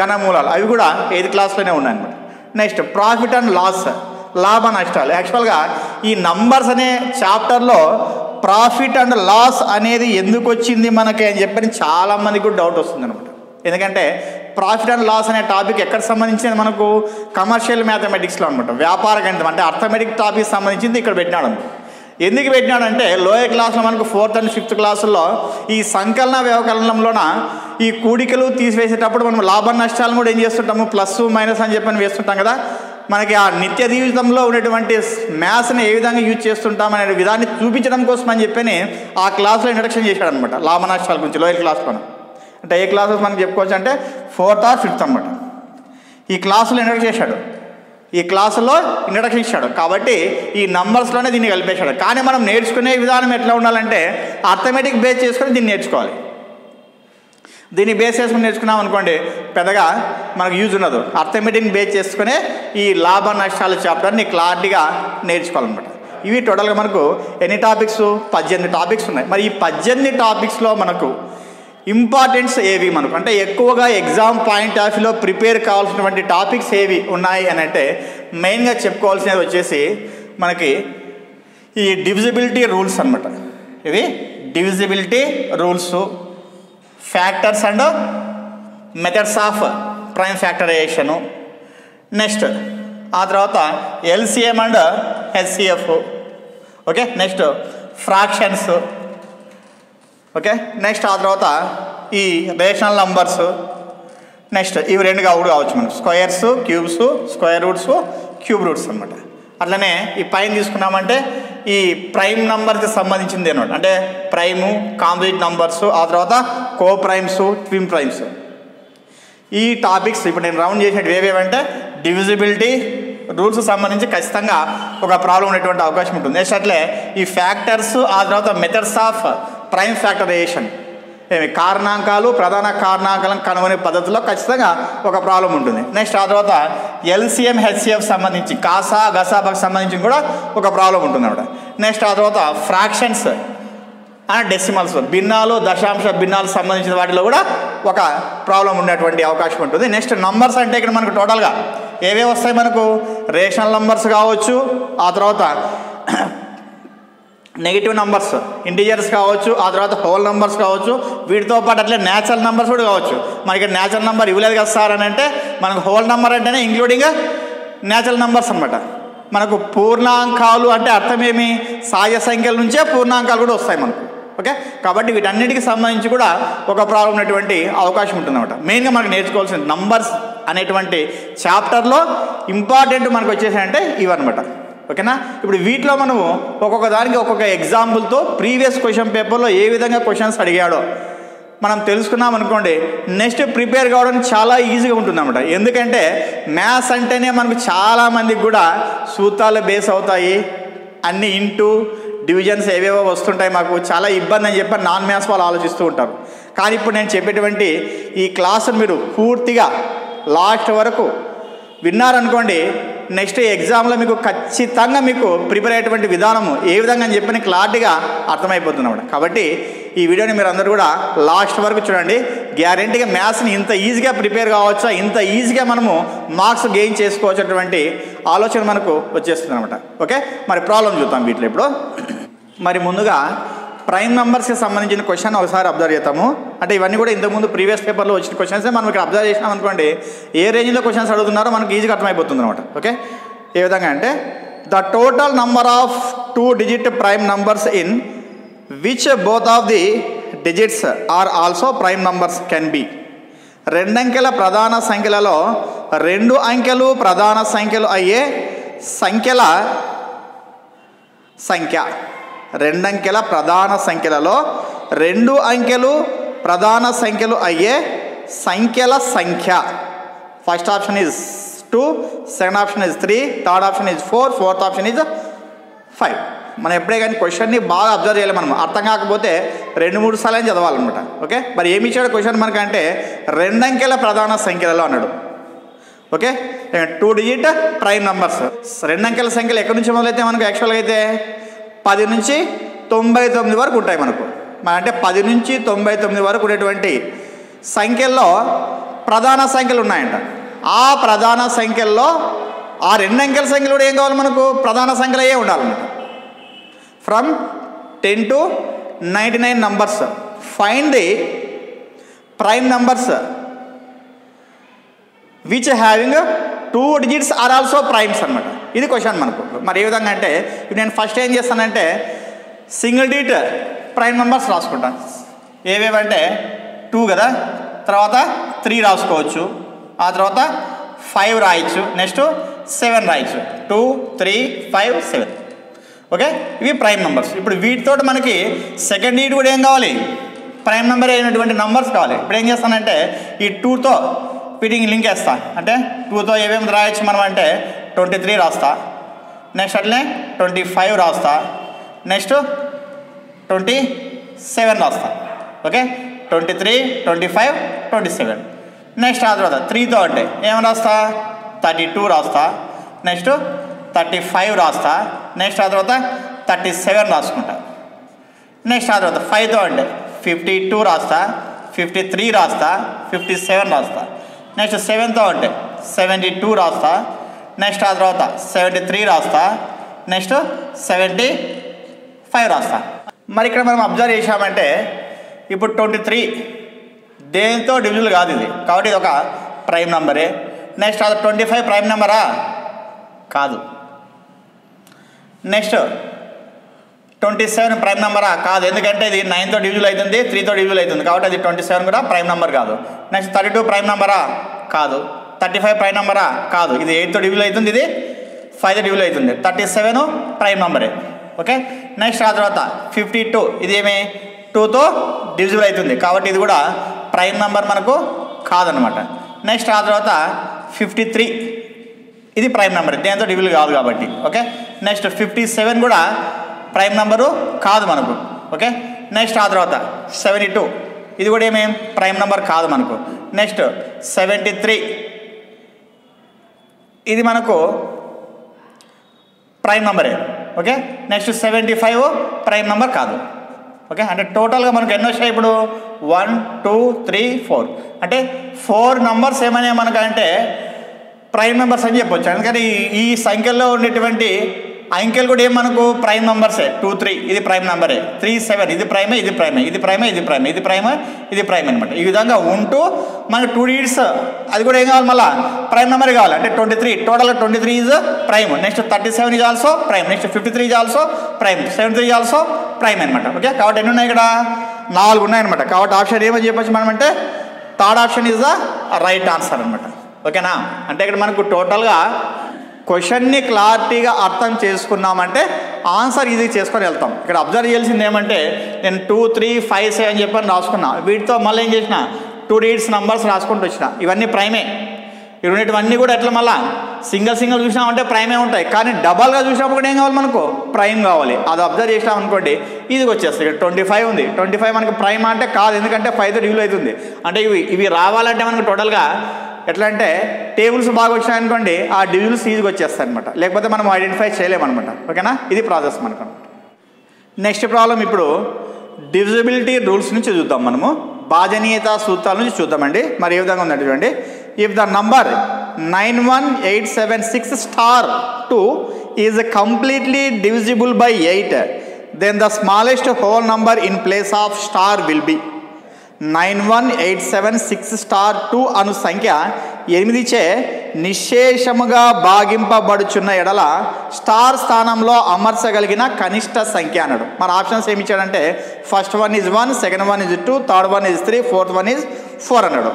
ఘనమూలాలు. అవి కూడా ఎయిత్ క్లాస్లోనే ఉన్నాయన్నమాట. Next profit and loss. లాభ నష్టాలు. యాక్చువల్గా ఈ నంబర్స్ అనే చాప్టర్లో ప్రాఫిట్ అండ్ లాస్ అనేది ఎందుకు వచ్చింది మనకి అని చెప్పని చాలామందికి కూడా డౌట్ వస్తుంది అనమాట ఎందుకంటే ప్రాఫిట్ అండ్ లాస్ అనే టాపిక్ ఎక్కడ సంబంధించింది? మనకు కమర్షియల్ మ్యాథమెటిక్స్లో అనమాట వ్యాపార గణితం అంటే అర్థమెటిక్ టాపిక్ సంబంధించింది ఇక్కడ పెట్టినాడు ఎందుకు పెట్టినాడంటే లోయర్ క్లాస్లో మనకు ఫోర్త్ అండ్ ఫిఫ్త్ క్లాసుల్లో ఈ సంకలన వ్యవకలనంలోన ఈ కూడికలు తీసివేసేటప్పుడు మనం లాభ నష్టాలను కూడా ఏం చేస్తుంటాము? ప్లస్ మైనస్ అని చెప్పని వేస్తుంటాం కదా. మనకి ఆ నిత్య జీవితంలో ఉన్నటువంటి మ్యాథ్స్ని ఏ విధంగా యూజ్ చేస్తుంటాం అనే విధాన్ని చూపించడం కోసం అని చెప్పని ఆ క్లాస్లో ఇంట్రడక్షన్ చేశాడనమాట లాభ నష్టాల గురించి లోయర్ క్లాస్లోనే అంటే ఏ క్లాసెస్ మనం చెప్పుకోవచ్చు అంటే ఫోర్త్ ఆర్ ఫిఫ్త్ అనమాట ఈ క్లాసులో ఇంట్రడక్ట్ చేశాడు. ఈ క్లాసులో ఇంట్రడక్షన్ ఇచ్చాడు. కాబట్టి ఈ నంబర్స్లోనే దీన్ని కలిపేశాడు. కానీ మనం నేర్చుకునే విధానం ఎట్లా ఉండాలంటే అర్థమెటిక్ బేస్ చేసుకొని దీన్ని నేర్చుకోవాలి. దీన్ని బేస్ చేసుకుని నేర్చుకున్నాం అనుకోండి పెద్దగా మనకు యూజ్ ఉండదు. అర్థమెటిక్ బేస్ చేసుకునే ఈ లాభ నష్టాల చాప్టర్ని క్లారిటీగా నేర్చుకోవాలన్నమాట. ఇవి టోటల్గా మనకు ఎన్ని టాపిక్స్ పద్దెనిమిది టాపిక్స్ ఉన్నాయి. మరి ఈ పద్దెనిమిది టాపిక్స్లో మనకు ఇంపార్టెన్స్ ఏవి మనకు? అంటే ఎక్కువగా ఎగ్జామ్ పాయింట్ ఆఫ్ వ్యూలో ప్రిపేర్ కావాల్సినటువంటి టాపిక్స్ ఏవి ఉన్నాయి అని అంటే మెయిన్గా చెప్పుకోవాల్సినది వచ్చేసి మనకి ఈ డివిజిబిలిటీ రూల్స్ అనమాట ఇవి divisibility rules factors and methods of prime factorisation next ఆ తర్వాత LCM and HCF okay next fractions okay? Next ఆ తర్వాత ఈ రేషనల్ నంబర్స్. నెక్స్ట్ ఇవి రెండు కావుడు కావచ్చు మనకు. Squares cubes square roots cube roots అనమాట అట్లనే ఈ పైన తీసుకున్నామంటే ఈ ప్రైమ్ నంబర్కి సంబంధించింది అనమాట అంటే ప్రైము కాంప్లీట్ నంబర్స్ ఆ తర్వాత కో ప్రైమ్స్ ట్విమ్ ప్రైమ్స్. ఈ టాపిక్స్ ఇప్పుడు నేను రౌండ్ చేసినట్టు ఏవేవంటే డివిజిబిలిటీ రూల్స్ సంబంధించి ఖచ్చితంగా ఒక ప్రాబ్లం ఉండేటువంటి అవకాశం ఉంటుంది. నెక్స్ట్ అట్లే ఈ ఫ్యాక్టర్స్ ఆ తర్వాత మెథడ్స్ ఆఫ్ ప్రైమ్ ఫ్యాక్టరైజేషన్ ఏమి? కారణాంకాలు ప్రధాన కారణాంకాలను కనుగొనే పద్ధతిలో ఖచ్చితంగా ఒక ప్రాబ్లం ఉంటుంది. నెక్స్ట్ ఆ తర్వాత ఎల్సిఎం హెచ్సిఎఫ్ సంబంధించి కాసా గసాబకు సంబంధించి కూడా ఒక ప్రాబ్లం ఉంటుంది అన్నమాట. నెక్స్ట్ ఆ తర్వాత ఫ్రాక్షన్స్ అండ్ డెసిమల్స్ భిన్నాలు దశాంశ భిన్నాలు సంబంధించిన వాటిలో కూడా ఒక ప్రాబ్లం ఉండేటువంటి అవకాశం ఉంటుంది. నెక్స్ట్ నంబర్స్ అంటే ఇక్కడ మనకు టోటల్గా ఏవే వస్తాయి మనకు? రేషనల్ నంబర్స్ కావచ్చు ఆ తర్వాత నెగిటివ్ నంబర్స్ ఇంటీజర్స్ కావచ్చు ఆ తర్వాత హోల్ నంబర్స్ కావచ్చు వీటితో పాటు అట్లే న్యాచురల్ నంబర్స్ కూడా కావచ్చు. మనకి న్యాచురల్ నెంబర్ ఇవ్వలేదు కదా సార్ అని అంటే మనకు హోల్ నెంబర్ అంటేనే ఇంక్లూడింగ్ న్యాచురల్ నెంబర్స్ అనమాట మనకు పూర్ణాంకాలు అంటే అర్థం ఏమి? సాయ సంఖ్యల నుంచే పూర్ణాంకాలు కూడా వస్తాయి మనకు. ఓకే కాబట్టి వీటన్నిటికి సంబంధించి కూడా ఒక ప్రాబ్లం ఉన్నటువంటి అవకాశం ఉంటుందన్నమాట. మెయిన్గా మనకు నేర్చుకోవాల్సిన నంబర్స్ అనేటువంటి చాప్టర్లో ఇంపార్టెంట్ మనకు వచ్చేసాయంటే ఇవన్నమాట. ఓకేనా? ఇప్పుడు వీటిలో మనము ఒక్కొక్క దానికి ఒక్కొక్క ఎగ్జాంపుల్తో ప్రీవియస్ క్వశ్చన్ పేపర్లో ఏ విధంగా క్వశ్చన్స్ అడిగాడో మనం తెలుసుకున్నాం అనుకోండి. నెక్స్ట్ ప్రిపేర్ కావడం చాలా ఈజీగా ఉంటుందన్నమాట. ఎందుకంటే మ్యాథ్స్ అంటేనే మనకు చాలామందికి కూడా సూత్రాలు బేస్ అవుతాయి. అన్ని ఇంటూ డివిజన్స్ ఏవేవో వస్తుంటాయి మాకు. చాలా ఇబ్బంది అని చెప్పి నాన్ మ్యాథ్స్ వాళ్ళు ఆలోచిస్తూ ఉంటారు. కానీ ఇప్పుడు నేను చెప్పేటువంటి ఈ క్లాసును మీరు పూర్తిగా లాస్ట్ వరకు విన్నారనుకోండి నెక్స్ట్ ఎగ్జామ్లో మీకు ఖచ్చితంగా మీకు ప్రిపేర్ అయ్యేటువంటి విధానము ఏ విధంగా అని చెప్పని క్లారిటీగా అర్థమైపోతుంది కాబట్టి ఈ వీడియోని మీరు అందరూ కూడా లాస్ట్ వరకు చూడండి. గ్యారంటీగా మ్యాథ్స్ని ఇంత ఈజీగా ప్రిపేర్ కావచ్చా? ఇంత ఈజీగా మనము మార్క్స్ గెయిన్ చేసుకోవచ్చటువంటి ఆలోచన మనకు వచ్చేస్తుంది అనమాట ఓకే? మరి ప్రాబ్లం చూద్దాం వీటిలో ఇప్పుడు. మరి ముందుగా ప్రైమ్ నెంబర్స్కి సంబంధించిన క్వశ్చన్ ఒకసారి అబ్జర్వ్ చేస్తాము అంటే ఇవన్నీ కూడా ఇంతకుముందు ప్రీవియస్ పేపర్లో వచ్చిన క్వశ్చన్స్ మనం ఇక్కడ అబ్జర్వ్ చేసినాం అనుకోండి ఏ రేంజ్లో క్వశ్చన్స్ అడుగుతున్నారో మనకు ఈజీగా అర్థమైపోతుంది అనమాట ఓకే ఏ విధంగా అంటే the total number of two digit prime numbers in which both of the digits are also prime numbers can be రెండంకెల ప్రధాన సంఖ్యలలో రెండు అంకెలు ప్రధాన సంఖ్యలు అయ్యే సంఖ్యల సంఖ్య. రెండంకెల ప్రధాన సంఖ్యలలో రెండు అంకెలు ప్రధాన సంఖ్యలు అయ్యే సంఖ్యల సంఖ్య. First option is two second option is three third option is four fourth option is five మనం ఎప్పుడే కానీ క్వశ్చన్ని బాగా అబ్జర్వ్ చేయాలి మనం. అర్థం కాకపోతే రెండు మూడు సార్లు చదవాలన్నమాట. ఓకే మరి ఏమి ఇచ్చాడు క్వశ్చన్ మనకంటే రెండంకెల ప్రధాన సంఖ్యలలో అన్నాడు. Okay two digit prime numbers రెండంకెల సంఖ్యలు ఎక్కడి నుంచి మొదలైతే మనకు యాక్చువల్గా అయితే? పది నుంచి తొంభై తొమ్మిది వరకు ఉంటాయి మనకు. మన అంటే పది నుంచి తొంభై తొమ్మిది వరకు ఉండేటువంటి సంఖ్యల్లో ప్రధాన సంఖ్యలు ఉన్నాయంట. ఆ ప్రధాన సంఖ్యల్లో ఆ రెండు అంకెల సంఖ్యలు కూడా ఏం కావాలి మనకు? ప్రధాన సంఖ్యలు అయ్యే ఉండాలన్నమాట. From ten to ninety nine numbers find the prime numbers which having two digits are also primes అనమాట ఇది క్వశ్చన్ మనకు. మరి ఏ విధంగా అంటే ఇప్పుడు నేను ఫస్ట్ ఏం చేస్తానంటే సింగిల్ డిజిట్ ప్రైమ్ నెంబర్స్ రాసుకుంటాను ఏవేవంటే టూ కదా తర్వాత త్రీ రాసుకోవచ్చు. ఆ తర్వాత ఫైవ్ రాయొచ్చు. నెక్స్ట్ సెవెన్ రాయొచ్చు. Two three five seven okay ఇవి ప్రైమ్ నెంబర్స్ ఇప్పుడు వీటితో మనకి సెకండ్ డిజిట్ కూడా ఏం కావాలి? ప్రైమ్ నెంబర్ అయినటువంటి నంబర్స్ కావాలి. ఇప్పుడు ఏం చేస్తానంటే ఈ టూతో వీటికి లింక్ వేస్తా అంటే టూతో ఏమేమి రాయొచ్చు మనం అంటే ట్వంటీ త్రీ రాస్తా. నెక్స్ట్ అట్లనే ట్వంటీ ఫైవ్ రాస్తా. నెక్స్ట్ ట్వంటీ సెవెన్ రాస్తా. Okay twenty three twenty five twenty seven next ఆ తర్వాత త్రీతో అంటే ఏం రాస్తా? థర్టీ టూ రాస్తా. నెక్స్ట్ థర్టీ ఫైవ్ రాస్తా. నెక్స్ట్ ఆ తర్వాత థర్టీ సెవెన్ రాసుకుంటా. నెక్స్ట్ ఆ తర్వాత ఫైవ్తో అంటే ఫిఫ్టీ టూ రాస్తా. ఫిఫ్టీ త్రీ రాస్తా. ఫిఫ్టీ సెవెన్ రాస్తా. నెక్స్ట్ సెవెన్తో అంటే సెవెంటీ టూ రాస్తా. నెక్స్ట్ ఆ తర్వాత సెవెంటీ త్రీ రాస్తా. నెక్స్ట్ సెవెంటీ ఫైవ్ రాస్తా. మరి ఇక్కడ మనం అబ్జర్వ్ చేసామంటే ఇప్పుడు ట్వంటీ త్రీ. దేంతో డివిజువల్ కాదు ఇది. కాబట్టి ఇది ఒక ప్రైమ్ నెంబరే. నెక్స్ట్ అది ట్వంటీ ఫైవ్ ప్రైమ్ నెంబరా? కాదు. నెక్స్ట్ ట్వంటీ సెవెన్ ప్రైమ్ నెంబరా? కాదు ఎందుకంటే ఇది నైన్తో డివిజువల్ అవుతుంది త్రీతో డివిజువల్ అవుతుంది కాబట్టి అది ట్వంటీ సెవెన్ కూడా ప్రైమ్ నెంబర్ కాదు. నెక్స్ట్ థర్టీ టూ ప్రైమ్ నెంబరా? కాదు. థర్టీ ఫైవ్ ప్రైమ్ నెంబరా? కాదు. ఇది ఎయిట్తో డివిజువల్ అవుతుంది ఇది ఫైవ్తో డివిజువల్ అవుతుంది థర్టీ సెవెన్ ప్రైమ్ నెంబరే. ఓకే? నెక్స్ట్ ఆ తర్వాత ఫిఫ్టీ టూ ఇది ఏమి? టూతో డివిజిబుల్ అవుతుంది కాబట్టి ఇది కూడా ప్రైమ్ నెంబర్ మనకు కాదనమాట. నెక్స్ట్ ఆ తర్వాత ఫిఫ్టీ త్రీ ఇది ప్రైమ్ నెంబర్. దేంతో డివిజువల్ కాదు కాబట్టి. ఓకే? నెక్స్ట్ ఫిఫ్టీ సెవెన్ కూడా ప్రైమ్ నెంబరు కాదు మనకు. ఓకే? నెక్స్ట్ ఆ తర్వాత సెవెంటీ టూ. ఇది కూడా ఏమేం? ప్రైమ్ నెంబర్ కాదు మనకు. Next seventy three. ఇది మనకు ప్రైమ్ నెంబరే. Okay? Next seventy five prime number కాదు. ఓకే? అంటే టోటల్గా మనకు ఎన్ని వచ్చాయి ఇప్పుడు? One two three four. అంటే ఫోర్ నంబర్స్ ఏమైనా మనకంటే ప్రైమ్ నెంబర్స్ అని చెప్పొచ్చు. అందుకని ఈ సంఖ్యలో ఉండేటువంటి అంకెల్ కూడా ఏం మనకు? ప్రైమ్ నెంబర్సే టూ త్రీ ఇది ప్రైమ్ నెంబరే త్రీ సెవెన్ ఇది ప్రైమే ఇది ప్రైమే ఇది ప్రైమే ఇది ప్రైమే ఇది ప్రైమే ఇది ప్రైమ్ అనమాట ఈ విధంగా ఉంటూ మనకు టూ డిజిట్స్ అది కూడా ఏం కావాలి మళ్ళీ? ప్రైమ్ నెంబర్ కావాలి. అంటే twenty three total twenty three is prime next thirty seven is also prime next fifty three is also prime seven three also prime అనమాట ఓకే కాబట్టి ఎన్ని ఉన్నాయి ఇక్కడ? నాలుగు ఉన్నాయన్నమాట కాబట్టి ఆప్షన్ ఏమని చెప్పచ్చు మనం అంటే third option is the right answer అనమాట ఓకేనా అంటే ఇక్కడ మనకు టోటల్గా క్వశ్చన్ని క్లారిటీగా అర్థం చేసుకున్నామంటే ఆన్సర్ ఇది చేసుకొని వెళ్తాం. ఇక్కడ అబ్జర్వ్ చేయాల్సింది ఏమంటే నేను టూ త్రీ ఫైవ్ సెవెన్ చెప్పని రాసుకున్నా. వీటితో మళ్ళీ ఏం చేసిన? టూ డిజిట్స్ నంబర్స్ రాసుకుంటూ వచ్చిన. ఇవన్నీ ప్రైమే. ఇవన్నీ కూడా ఎట్లా మళ్ళా? సింగిల్ సింగిల్ చూసినామంటే ప్రైమే ఉంటాయి. కానీ డబల్గా చూసినప్పుడు కూడా ఏం కావాలి మనకు? ప్రైమ్ కావాలి. అది అబ్జర్వ్ చేసినాం అనుకోండి ఇది వచ్చేస్తుంది ఇక్కడ ట్వంటీ ఫైవ్ ఉంది. ట్వంటీ ఫైవ్ మనకి ప్రైమ్ అంటే కాదు. ఎందుకంటే ఫైవ్తో డ్యూల్ అవుతుంది. అంటే ఇవి ఇవి రావాలంటే మనకు టోటల్గా ఎట్లా అంటే టేబుల్స్ బాగా వచ్చినాయనుకోండి ఆ డివిజన్స్ ఈజీగా వచ్చేస్తాయి అనమాట లేకపోతే మనం ఐడెంటిఫై చేయలేమనమాట ఓకేనా? ఇది ప్రాసెస్ మనకు. నెక్స్ట్ ప్రాబ్లం ఇప్పుడు డివిజిబిలిటీ రూల్స్ నుంచి చూద్దాం మనము. భాజనీయత సూత్రాల నుంచి చూద్దామండి. మరి ఏ విధంగా ఉందంటే చూడండి. If the number nine one eight seven six star two is completely divisible by eight then the smallest whole number in place of star will be nine one eight seven six star two అను సంఖ్య ఎనిమిదిచే నిశేషముగా భాగింపబడుచున్న ఎడల star స్థానంలో అమర్చగలిగిన కనిష్ట సంఖ్య అన్నాడు మన options ఏమి ఇచ్చాడంటే first one is one second one is two third one is three fourth one is four అన్నాడు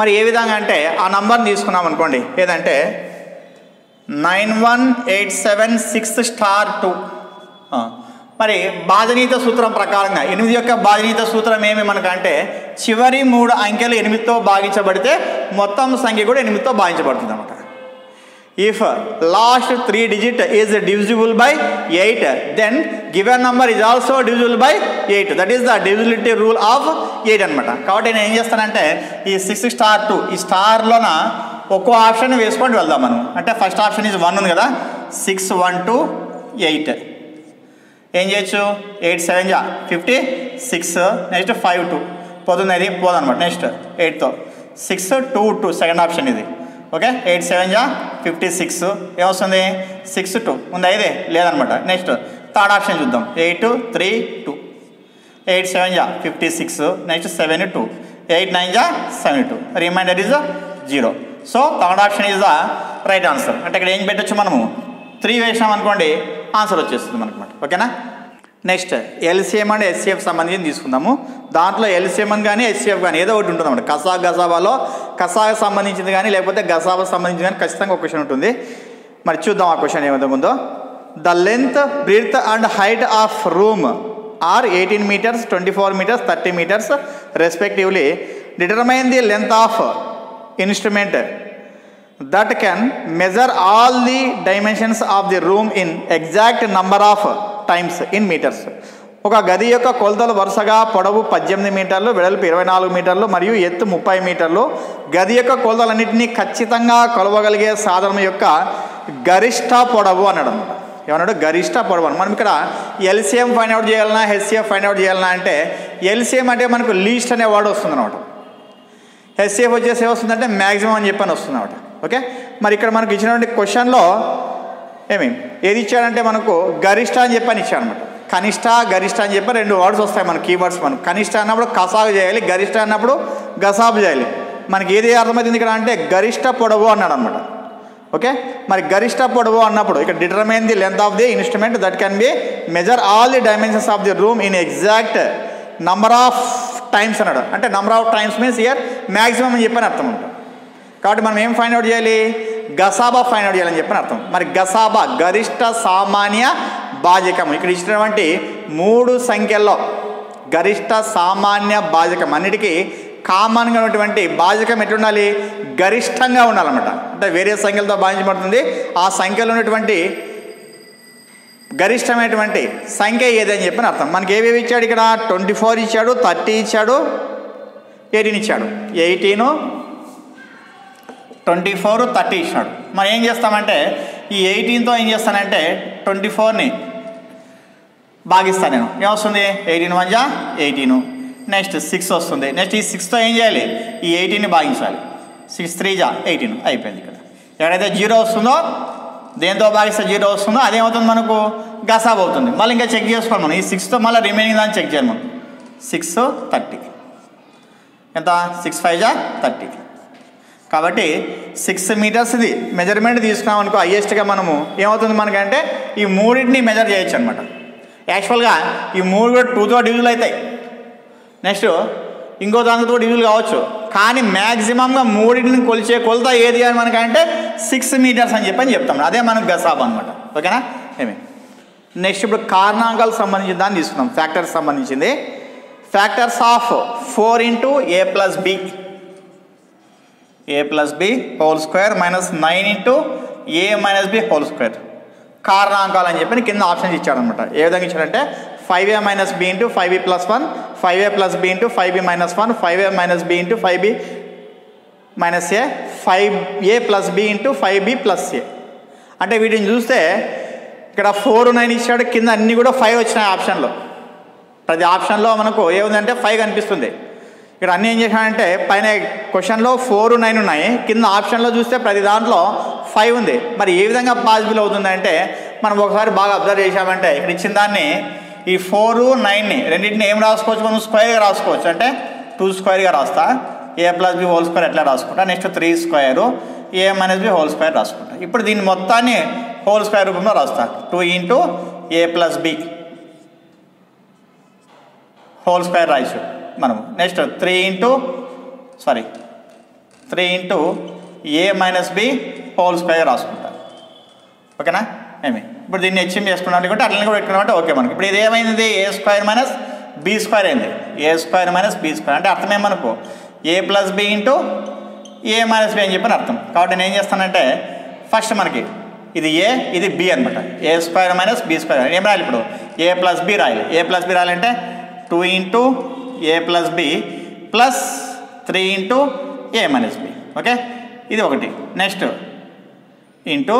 మరి ఏ విధంగా అంటే ఆ నంబర్ని తీసుకున్నాం అనుకోండి. ఏదంటే nine one eight seven six star two. మరి బాధనీత సూత్రం ప్రకారంగా ఎనిమిది యొక్క బాధనీత సూత్రం ఏమి మనకంటే చివరి మూడు అంకెలు ఎనిమిదితో భాగించబడితే మొత్తం సంఖ్య కూడా ఎనిమిదితో భాగించబడుతుంది అనమాట if last three digit is divisible by eight then given number is also divisible by eight that is the divisibility rule of eight అనమాట కాబట్టి నేను ఏం చేస్తానంటే ఈ సిక్స్ స్టార్ టూ ఈ స్టార్లోన ఒక్కో ఆప్షన్ వేసుకొని వెళ్దాం మనం. అంటే ఫస్ట్ ఆప్షన్ ఈజ్ వన్ ఉంది కదా. సిక్స్ వన్ టూ ఎయిట్ ఏం చేయొచ్చు? ఎయిట్ సెవెన్ జా fifty six next five two. పోతుంది అది పోదనమాట next ఎయిట్తో. Six two two second option ఇది. ఓకే? ఎయిట్ సెవెన్ జా ఫిఫ్టీ సిక్స్. ఏమొస్తుంది? Six two. ఉంది ఐదే లేదనమాట నెక్స్ట్ థర్డ్ ఆప్షన్ చూద్దాం. Eight three two. Eight seven జా fifty six. Next seven two. Eight nine జా seven two. Remainder is zero. So third option is the right answer. అంటే ఇక్కడ ఏం పెట్టచ్చు మనము? త్రీ వేసినాం అనుకోండి ఆన్సర్ వచ్చేస్తుంది అనమాట ఓకేనా? నెక్స్ట్ ఎల్సిఎం అండ్ ఎస్సిఎఫ్ సంబంధించి తీసుకుందాము. దాంట్లో ఎల్సిఎం అని కానీ ఎస్సిఎఫ్ కానీ ఏదో ఒకటి ఉంటుంది అనమాట కసా గసాబాలో కసాకు సంబంధించింది కానీ లేకపోతే గసాబా సంబంధించింది కానీ ఖచ్చితంగా ఒక క్వశ్చన్ ఉంటుంది. మరి చూద్దాం ఆ క్వశ్చన్ ఏమైతే ఉందో the length breadth and height of room are eighteen metres twenty four metres thirty metres respectively determine the length of instrument that can measure all the dimensions of the room in exact number of times in metres ఒక గది యొక్క కొలతలు వరుసగా పొడవు పద్దెనిమిది మీటర్లు వెడల్పు ఇరవై నాలుగు మీటర్లు మరియు ఎత్తు ముప్పై మీటర్లు. గది యొక్క కొలతలన్నింటినీ ఖచ్చితంగా కొలవగలిగే సాధనం యొక్క గరిష్ట పొడవు అన్నాడు ఏమన్నాడు? గరిష్ట పొడవు అని. మనం ఇక్కడ ఎల్సిఎం ఫైండ్ అవుట్ చేయాలన్నా హెచ్సిఎఫ్ ఫైండ్ అవుట్ చేయాలన్నా అంటే ఎల్సిఎం అంటే మనకు లీస్ట్ అనే వర్డ్ వస్తుంది అనమాట హెచ్సిఎఫ్ వచ్చేసి వస్తుందంటే మ్యాక్సిమం అని చెప్పని వస్తుంది అనమాట ఓకే? మరి ఇక్కడ మనకు ఇచ్చినటువంటి క్వశ్చన్లో ఏమి? ఏది ఇచ్చాడంటే మనకు గరిష్ట అని చెప్పని ఇచ్చాడనమాట. కనిష్ట గరిష్ట అని చెప్పి రెండు వర్డ్స్ వస్తాయి మన కీవర్డ్స్ మనం కనిష్ట అన్నప్పుడు కసాగు చేయాలి గరిష్ట అన్నప్పుడు గసాబు చేయాలి. మనకి ఏది అర్థమవుతుంది ఇక్కడ అంటే గరిష్ట పొడవు అన్నాడు అనమాట ఓకే? మరి గరిష్ట పొడవు అన్నప్పుడు ఇక్కడ determine the length of the instrument that can be measure all the dimensions of the room in exact number of times అన్నాడు. అంటే number of times means here maximum అని చెప్పని అర్థం ఉంటుంది కాబట్టి మనం ఏం ఫైండ్ అవుట్ చేయాలి? గసాబా ఫైండ్ అవుట్ చేయాలని చెప్పని అర్థం. మరి గసాబా గరిష్ట సామాన్య బాజకం. ఇక్కడ ఇచ్చినటువంటి మూడు సంఖ్యల్లో గరిష్ట సామాన్య బాధకం అన్నిటికీ కామన్గా ఉన్నటువంటి బాధకం ఎట్లుండాలి? గరిష్టంగా ఉండాలన్నమాట. అంటే వేరే సంఖ్యలతో భావించబడుతుంది ఆ సంఖ్యలో ఉన్నటువంటి గరిష్టమైనటువంటి సంఖ్య ఏదని చెప్పని అర్థం. మనకి ఏవేవి ఇచ్చాడు ఇక్కడ? ట్వంటీ ఫోర్ ఇచ్చాడు థర్టీ ఇచ్చాడు ఎయిటీన్ ఇచ్చాడు. ఎయిటీను ట్వంటీ ఫోర్ థర్టీ ఇచ్చినాడు. మనం ఏం చేస్తామంటే ఈ ఎయిటీన్తో ఏం చేస్తానంటే ట్వంటీ ఫోర్ని భాగిస్తాను నేను. ఏమొస్తుంది? ఎయిటీన్ వన్ జా ఎయిటీను. నెక్స్ట్ సిక్స్ వస్తుంది. నెక్స్ట్ ఈ సిక్స్తో ఏం చేయాలి? ఈ ఎయిటీన్ని భాగించాలి సిక్స్ త్రీ జా ఎయిటీన్. అయిపోయింది ఇక్కడ. ఎక్కడైతే జీరో వస్తుందో దేంతో భాగిస్తే జీరో వస్తుందో అదేమవుతుంది మనకు? గసాబ్ అవుతుంది. మళ్ళీ ఇంకా చెక్ చేసుకోండి మనం. ఈ సిక్స్తో మళ్ళీ రిమైనింగ్ దాన్ని చెక్ చేయాలి మనం. Six thirty. ఎంత? సిక్స్ ఫైవ్ జా థర్టీ. కాబట్టి సిక్స్ మీటర్స్ది మెజర్మెంట్ తీసుకున్నాం అనుకో హయ్యెస్ట్గా మనము ఏమవుతుంది మనకంటే ఈ మూడింటిని మెజర్ చేయొచ్చు అనమాట యాక్చువల్గా ఈ మూడు కూడా టూతో డివిజుల్ అవుతాయి. నెక్స్ట్ ఇంకో దానితో డివిజుల్ కావచ్చు. కానీ మ్యాక్సిమంగా మూడింటిని కొలిచే కొలత ఏది అని మనకంటే సిక్స్ మీటర్స్ అని చెప్పని చెప్తాం అదే మనకు గసాబ్ అనమాట ఓకేనా? ఏమి? నెక్స్ట్ ఇప్పుడు కారణాంకాలకు సంబంధించిన దాన్ని తీసుకున్నాం ఫ్యాక్టర్స్ సంబంధించింది. Factors of four into A plus B A plus B whole square minus nine into A minus B whole square కారణాంకాలు అని చెప్పి కింద ఆప్షన్స్ ఇచ్చాడనమాట. ఏ విధంగా ఇచ్చాడంటే five A minus B into five B plus one five A plus B into five B minus one five A minus B into five B minus A five A plus B into five B plus A అంటే వీటిని చూస్తే ఇక్కడ four nine ఇచ్చాడు కింద అన్నీ కూడా five వచ్చినాయి ఆప్షన్లో ప్రతి ఆప్షన్లో మనకు ఏముందంటే ఫైవ్ కనిపిస్తుంది. ఇక్కడ అన్నీ ఏం చేశానంటే పైన క్వశ్చన్లో ఫోర్ నైన్ ఉన్నాయి. కింద ఆప్షన్లో చూస్తే ప్రతి దాంట్లో ఫైవ్ ఉంది. మరి ఏ విధంగా పాసిబుల్ అవుతుందంటే మనం ఒకసారి బాగా అబ్జర్వ్ చేశామంటే ఇక్కడ ఇచ్చిన దాన్ని ఈ ఫోర్ నైన్ని రెండింటిని ఏం రాసుకోవచ్చు? మనం స్క్వేర్గా రాసుకోవచ్చు. అంటే టూ స్క్వేర్గా రాస్తా. A plus B whole square ఎట్లా రాసుకుంటా? Next three square A minus B whole square రాసుకుంటా. ఇప్పుడు దీన్ని మొత్తాన్ని హోల్ స్క్వేర్ రూపంలో రాస్తా. Two into A plus B whole square రాయచ్చు మనం next three into sorry three into A minus B whole square రాసుకుంటాం ఓకేనా? ఏమి? ఇప్పుడు దీన్ని హెచ్ఎం చేసుకున్నాం లేకుంటే అట్లని కూడా పెట్టుకున్నామంటే ఓకే మనకి. ఇప్పుడు ఇది ఏమైంది A square minus B square అయింది A square minus B square అంటే అర్థం ఏమనుకో? A plus B into A minus B అని చెప్పని అర్థం. కాబట్టి నేను ఏం చేస్తానంటే ఫస్ట్ మనకి ఇది ఏ ఇది బి అనమాట A square minus B square ఏం రాయాలి ఇప్పుడు? ఏ ప్లస్ బి రాయాలి. ఏ ప్లస్ బి రాయాలంటే two into A plus B plus three into A minus B okay ఇది ఒకటి. Next into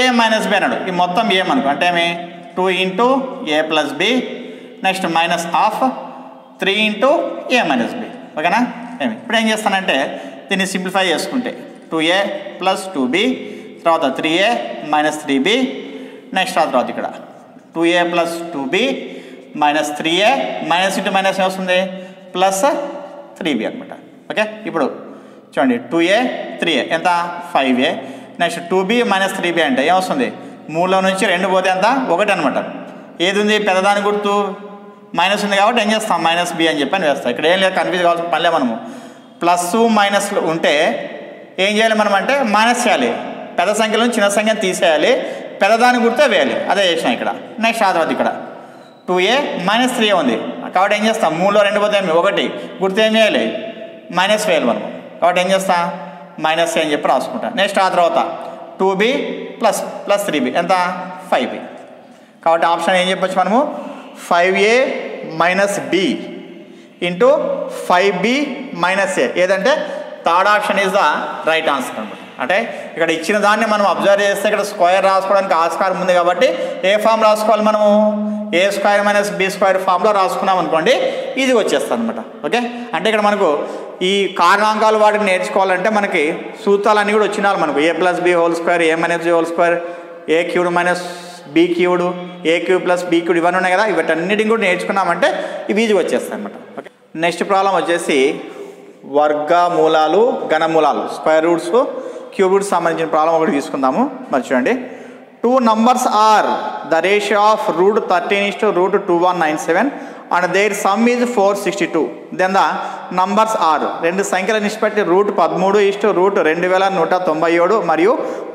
A minus B అన్నాడు. ఈ మొత్తం ఏ మనకు. అంటే ఏమి? Two into A plus B next minus half three into A minus B ఓకేనా ఏమి? ఇప్పుడు ఏం చేస్తానంటే దీన్ని సింప్లిఫై చేసుకుంటే. Two A plus two B తర్వాత three A minus three B next ఆ తర్వాత ఇక్కడ. Two A plus two B minus three A minus into minus వస్తుంది? ప్లస్ త్రీ బి అనమాట ఓకే ఇప్పుడు చూడండి టూ ఏ త్రీ ఏ ఎంత? Five A next two B minus three B అంటే ఏమొస్తుంది మూడులో నుంచి రెండు పోతే ఎంత? ఒకటి అనమాట ఏది ఉంది? పెద్దదాని గుర్తు. మైనస్ ఉంది కాబట్టి ఏం చేస్తాం? మైనస్ బి అని చెప్పి అని వేస్తాం. ఇక్కడ ఏం లేదు కన్ఫ్యూజ్ కావాల్సిన పనిలే మనము. ప్లస్ మైనస్ ఉంటే ఏం చేయాలి మనం అంటే మైనస్ చేయాలి. పెద్ద సంఖ్యలో నుంచి చిన్న సంఖ్యను తీసేయాలి. పెద్దదాని గుర్తే వేయాలి. అదే చేసినాం ఇక్కడ. నెక్స్ట్ ఆ తర్వాత ఇక్కడ. టూ ఏ మైనస్ త్రీ ఉంది. కాబట్టి ఏం చేస్తాం? మూడులో రెండు పోతే ఏమి? ఒకటి. గుర్తు ఏం చేయాలి? మైనస్ వేయాలి మనం కాబట్టి ఏం చేస్తా? మైనస్ అని చెప్పి రాసుకుంటా. నెక్స్ట్ ఆ తర్వాత two B plus plus three B ఎంత? ఫైవ్ బి కాబట్టి ఆప్షన్ ఏం చెప్పొచ్చు మనము? Five A minus B into five B minus A. ఏదంటే third option is the right answer అనమాట అంటే ఇక్కడ ఇచ్చిన దాన్ని మనం అబ్జర్వ్ చేస్తే ఇక్కడ స్క్వేర్ రాసుకోవడానికి ఆస్కారం ఉంది కాబట్టి ఏ ఫామ్ రాసుకోవాలి మనము? A square minus B square ఫామ్లో రాసుకున్నాం అనుకోండి ఇది వచ్చేస్తుంది అనమాట ఓకే అంటే ఇక్కడ మనకు ఈ కారణాంకాలు వాటిని నేర్చుకోవాలంటే మనకి సూత్రాలన్నీ కూడా వచ్చినాలి మనకు. A plus B whole square A minus B whole square A cubed minus B cubed A cube plus B cubed ఇవన్నీ ఉన్నాయి కదా? వీటన్నిటిని కూడా నేర్చుకున్నామంటే ఇవి ఈజీగా వచ్చేస్తాయి అనమాట ఓకే నెక్స్ట్ ప్రాబ్లం వచ్చేసి వర్గమూలాలు ఘనమూలాలు స్క్వేర్ రూట్స్ క్యూబ్ రూట్స్ సంబంధించిన ప్రాబ్లం ఒకటి తీసుకుందాము. మరి చూడండి. Two numbers are the ratio of root thirteen is to root two one nine seven and their sum is four sixty two then the numbers are రెండు సంఖ్యల నిష్పత్తి route పదమూడు is to route రెండు వేల నూట తొంభై ఏడు మరియు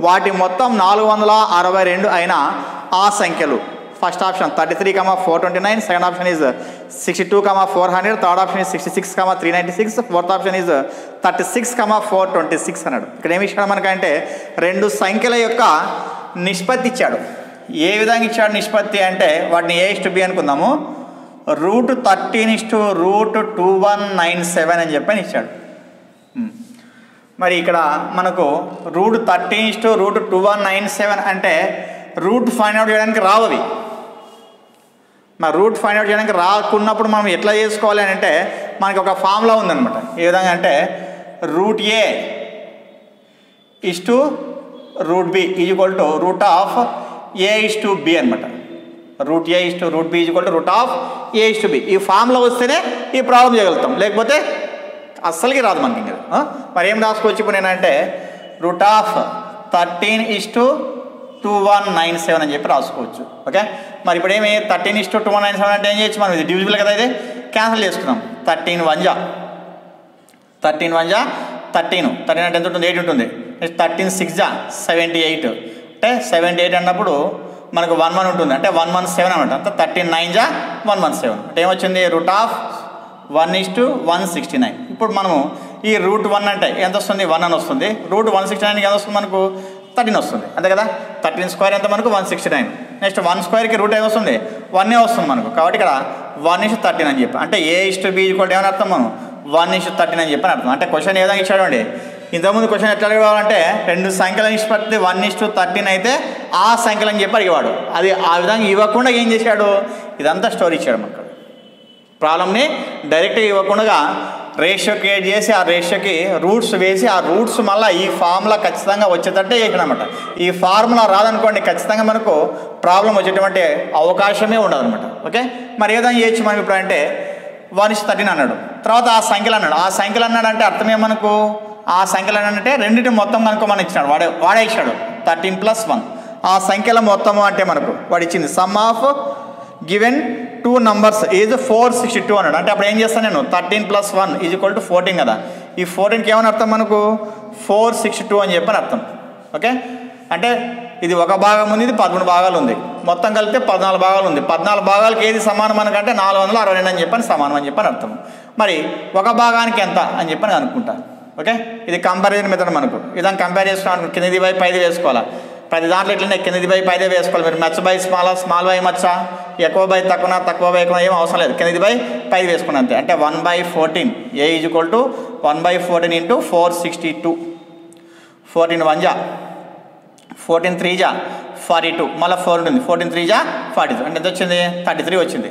వాటి మొత్తం నాలుగు వందల అరవై రెండు అయిన ఆ సంఖ్యలు. First option thirty three comma four twenty nine second option is sixty two comma four hundred third option is sixty six comma three ninety six fourth option is thirty six comma four twenty six అన్నాడు. ఇక్కడ ఏమి ఇచ్చాడు మనకంటే రెండు సంఖ్యల యొక్క నిష్పత్తి ఇచ్చాడు. ఏ విధంగా ఇచ్చాడు నిష్పత్తి అంటే వాటిని ఏ ఇష్టు బి అనుకుందాము. Root thirteen is to root two one nine seven అని చెప్పని ఇచ్చాడు. మరి ఇక్కడ మనకు root thirteen is to root two one nine seven అంటే రూట్ ఫైండ్ అవుట్ చేయడానికి రావు అవి. మరి రూట్ ఫైండ్ అవుట్ చేయడానికి రాకున్నప్పుడు మనం ఎట్లా చేసుకోవాలి అని అంటే మనకి ఒక ఫార్ములా ఉందనమాట ఏ విధంగా అంటే root A is to root B equal to root of A is to B అనమాట root A is to root B equal to root of A is to B. ఈ ఫామ్లో వస్తేనే ఈ ప్రాబ్లం చేయగలుగుతాం. లేకపోతే అస్సలకి రాదు మనకి ఇంకా. మరి ఏం రాసుకోవచ్చు? ఇప్పుడు నేనంటే root of thirteen is to two one nine seven అని చెప్పి రాసుకోవచ్చు. ఓకే? మరి ఇప్పుడు ఏమి? Thirteen is to two one nine seven అంటే ఏం చేయొచ్చు? మనం ఇది డివిజిబుల్ కదా ఇది. క్యాన్సిల్ చేసుకున్నాం. థర్టీన్ వన్ జా. థర్టీన్ వన్ జా థర్టీన్. థర్టీన్ అంటే ఎంత ఉంటుంది? ఎయిట్ ఉంటుంది. థర్టీన్ సిక్స్ జా సెవెంటీ ఎయిట్ అంటే సెవెంటీ ఎయిట్ అన్నప్పుడు మనకు వన్ వన్ ఉంటుంది. అంటే వన్ వన్ సెవెన్ అనమాట అంటే థర్టీన్ నైన్ జా వన్ వన్ సెవెన్ అంటే ఏమొచ్చింది? Root of one is to one sixty nine ఇప్పుడు మనము ఈ రూట్ వన్ అంటే ఎంత వస్తుంది? వన్ అని వస్తుంది. రూట్ వన్ సిక్స్టీ నైన్కి ఎంత వస్తుంది మనకు? థర్టీన్ వస్తుంది. అంతే కదా? థర్టీన్ స్క్వేర్ ఎంత మనకు? One sixty nine next one స్క్వేర్కి root ఏమి వస్తుంది? వన్నే వస్తుంది మనకు. కాబట్టి ఇక్కడ వన్ ఇస్ థర్టీన్ అని చెప్పి. అంటే ఏ ఇస్ బీ ఈక్వల్ ఏమని అర్థం మనం? వన్ ఇస్ థర్టీన్ అని చెప్పి అని అర్థం. అంటే క్వశ్చన్ ఏ విధంగా ఇచ్చాడు అండి? ఇంతకుముందు క్వశ్చన్ ఎట్లా అడిగేవాడంటే రెండు సంఖ్యల నిష్పత్తి వన్ ఇస్ టు థర్టీన్ అయితే ఆ సంఖ్యలు అని చెప్పి అడిగేవాడు. అది ఆ విధంగా ఇవ్వకుండా ఏం చేశాడు? ఇదంతా స్టోరీ ఇచ్చాడు మనకు ప్రాబ్లమ్ని డైరెక్ట్గా ఇవ్వకుండా రేషియో క్రియేట్ చేసి ఆ రేషియోకి రూట్స్ వేసి ఆ రూట్స్ మళ్ళీ ఈ ఫార్ములా ఖచ్చితంగా వచ్చేటట్టే చేసినమాట ఈ ఫార్ములా రాదనుకోండి ఖచ్చితంగా మనకు ప్రాబ్లం వచ్చేటువంటి అవకాశమే ఉండదనమాట. ఓకే? మరి ఏదైనా విధంగా చేయొచ్చు మనం ఇప్పుడు అంటే వన్ ఇస్ థర్టీన్ అన్నాడు. తర్వాత ఆ సంఖ్యలు అన్నాడు. ఆ సంఖ్యలు అన్నాడు అంటే అర్థమే మనకు? ఆ సంఖ్యలు అంటే రెండింటి మొత్తం కనుక మనం ఇచ్చినాడు. వాడే వాడే ఇచ్చాడు థర్టీన్ ప్లస్ వన్. ఆ సంఖ్యల మొత్తము అంటే మనకు వాడు ఇచ్చింది sum of given two numbers is four sixty two అన్నాడు. అంటే అప్పుడు ఏం చేస్తాను నేను? Thirteen plus one is equal to fourteen కదా. ఈ ఫోర్టీన్కి ఏమని అర్థం మనకు? ఫోర్ సిక్స్టీ టూ అని చెప్పని అర్థం. ఓకే? అంటే ఇది ఒక భాగం ఉంది ఇది పదమూడు భాగాలు ఉంది. మొత్తం కలిపితే పద్నాలుగు భాగాలు ఉంది. పద్నాలుగు భాగాలకి ఏది సమానం అనకంటే నాలుగు వందల అరవై రెండు అని చెప్పని సమానం అని చెప్పని అర్థం. మరి ఒక భాగానికి ఎంత అని చెప్పని అనుకుంటాను ఓకే? ఇది కంపారిజన్ మెథడ్ మనకు. ఇదాన్ని కంపేర్ చేసుకున్నాం కిందది బై పైది వేసుకోవాలా? ప్రతి దాంట్లో ఇట్లనే కిందది బై పైదే వేసుకోవాలి. మీరు మచ్చ బై స్మాల్ స్మాల్ బై మచ్చ ఎక్కువ బై తక్కువ తక్కువ బై ఎక్కువ ఏం అవసరం లేదు. కిందది బై పైది వేసుకున్నాం అంతే. అంటే one by fourteen A is equal to one by fourteen into four sixty two fourteen one జా ఫోర్టీన్ త్రీ జా ఫార్టీ టూ మళ్ళీ ఫోర్ ఉంటుంది. ఫోర్టీన్ త్రీ జా ఫార్టీ టూ అంటే ఎంత వచ్చింది? థర్టీ త్రీ వచ్చింది.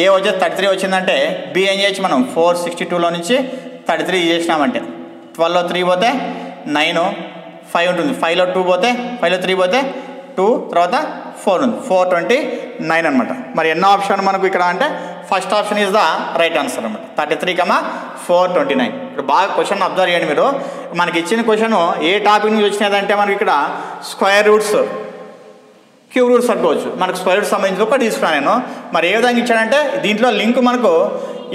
ఏ వచ్చేది థర్టీ త్రీ వచ్చిందంటే బి ఏం చేయొచ్చు మనం? ఫోర్ సిక్స్టీ టూలో నుంచి థర్టీ త్రీ చేసినామంటే ట్వెల్వ్లో త్రీ పోతే నైన్ ఫైవ్ ఉంటుంది. ఫైవ్లో టూ పోతే ఫైవ్లో త్రీ పోతే టూ తర్వాత ఫోర్ ఉంది. ఫోర్ ట్వంటీ నైన్ అనమాట మరి ఎన్నో ఆప్షన్ మనకు ఇక్కడ అంటే first option is the right answer అనమాట thirty three comma four twenty nine ఇప్పుడు బాగా క్వశ్చన్ అబ్జర్వ్ చేయండి మీరు. మనకి ఇచ్చిన క్వశ్చన్ ఏ టాపిక్ నుంచి వచ్చినదంటే మనకి ఇక్కడ స్క్వేర్ రూట్స్ క్యూ రూట్స్ అనుకోవచ్చు. మనకు స్క్వేర్ రూట్ సంబంధించి ఒకటి తీసుకున్నాను నేను. మరి ఏ విధంగా ఇచ్చాడంటే దీంట్లో లింక్ మనకు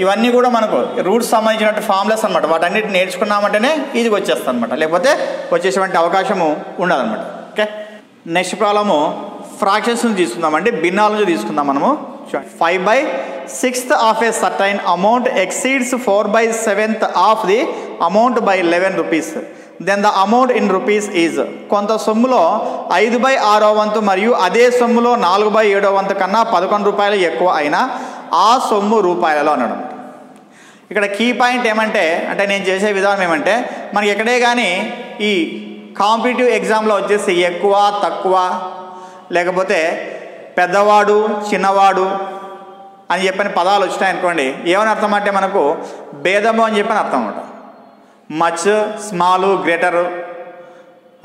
ఇవన్నీ కూడా మనకు రూట్స్ సంబంధించినటువంటి ఫార్ములాస్ అనమాట వాటన్నిటిని నేర్చుకున్నామంటేనే ఈజీగా వచ్చేస్తుంది అనమాట లేకపోతే వచ్చేటువంటి అవకాశము ఉండదన్నమాట. ఓకే? నెక్స్ట్ ప్రాబ్లము ఫ్రాక్షన్స్ని నుంచి తీసుకుందామండి. భిన్నాలను నుంచి తీసుకుందాం మనము. Five by sixth of a certain amount exceeds four by seventh of the amount by eleven rupees then the amount in rupees is కొంత సొమ్ములో ఐదు బై ఆరో వంతు మరియు అదే సొమ్ములో నాలుగు బై ఏడో వంతు కన్నా పదకొండు రూపాయలు ఎక్కువ అయినా ఆ సొమ్ము రూపాయలలో అనడం. ఇక్కడ కీ పాయింట్ ఏమంటే అంటే నేను చేసే విధానం ఏమంటే మనకి ఎక్కడే కానీ ఈ కాంపిటేటివ్ ఎగ్జామ్లో వచ్చేసి ఎక్కువ తక్కువ లేకపోతే పెద్దవాడు చిన్నవాడు అని చెప్పని పదాలు వచ్చినాయి అనుకోండి ఏమని అర్థం అంటే మనకు భేదము అని చెప్పని అర్థం అనమాట మచ్ స్మాలు గ్రేటరు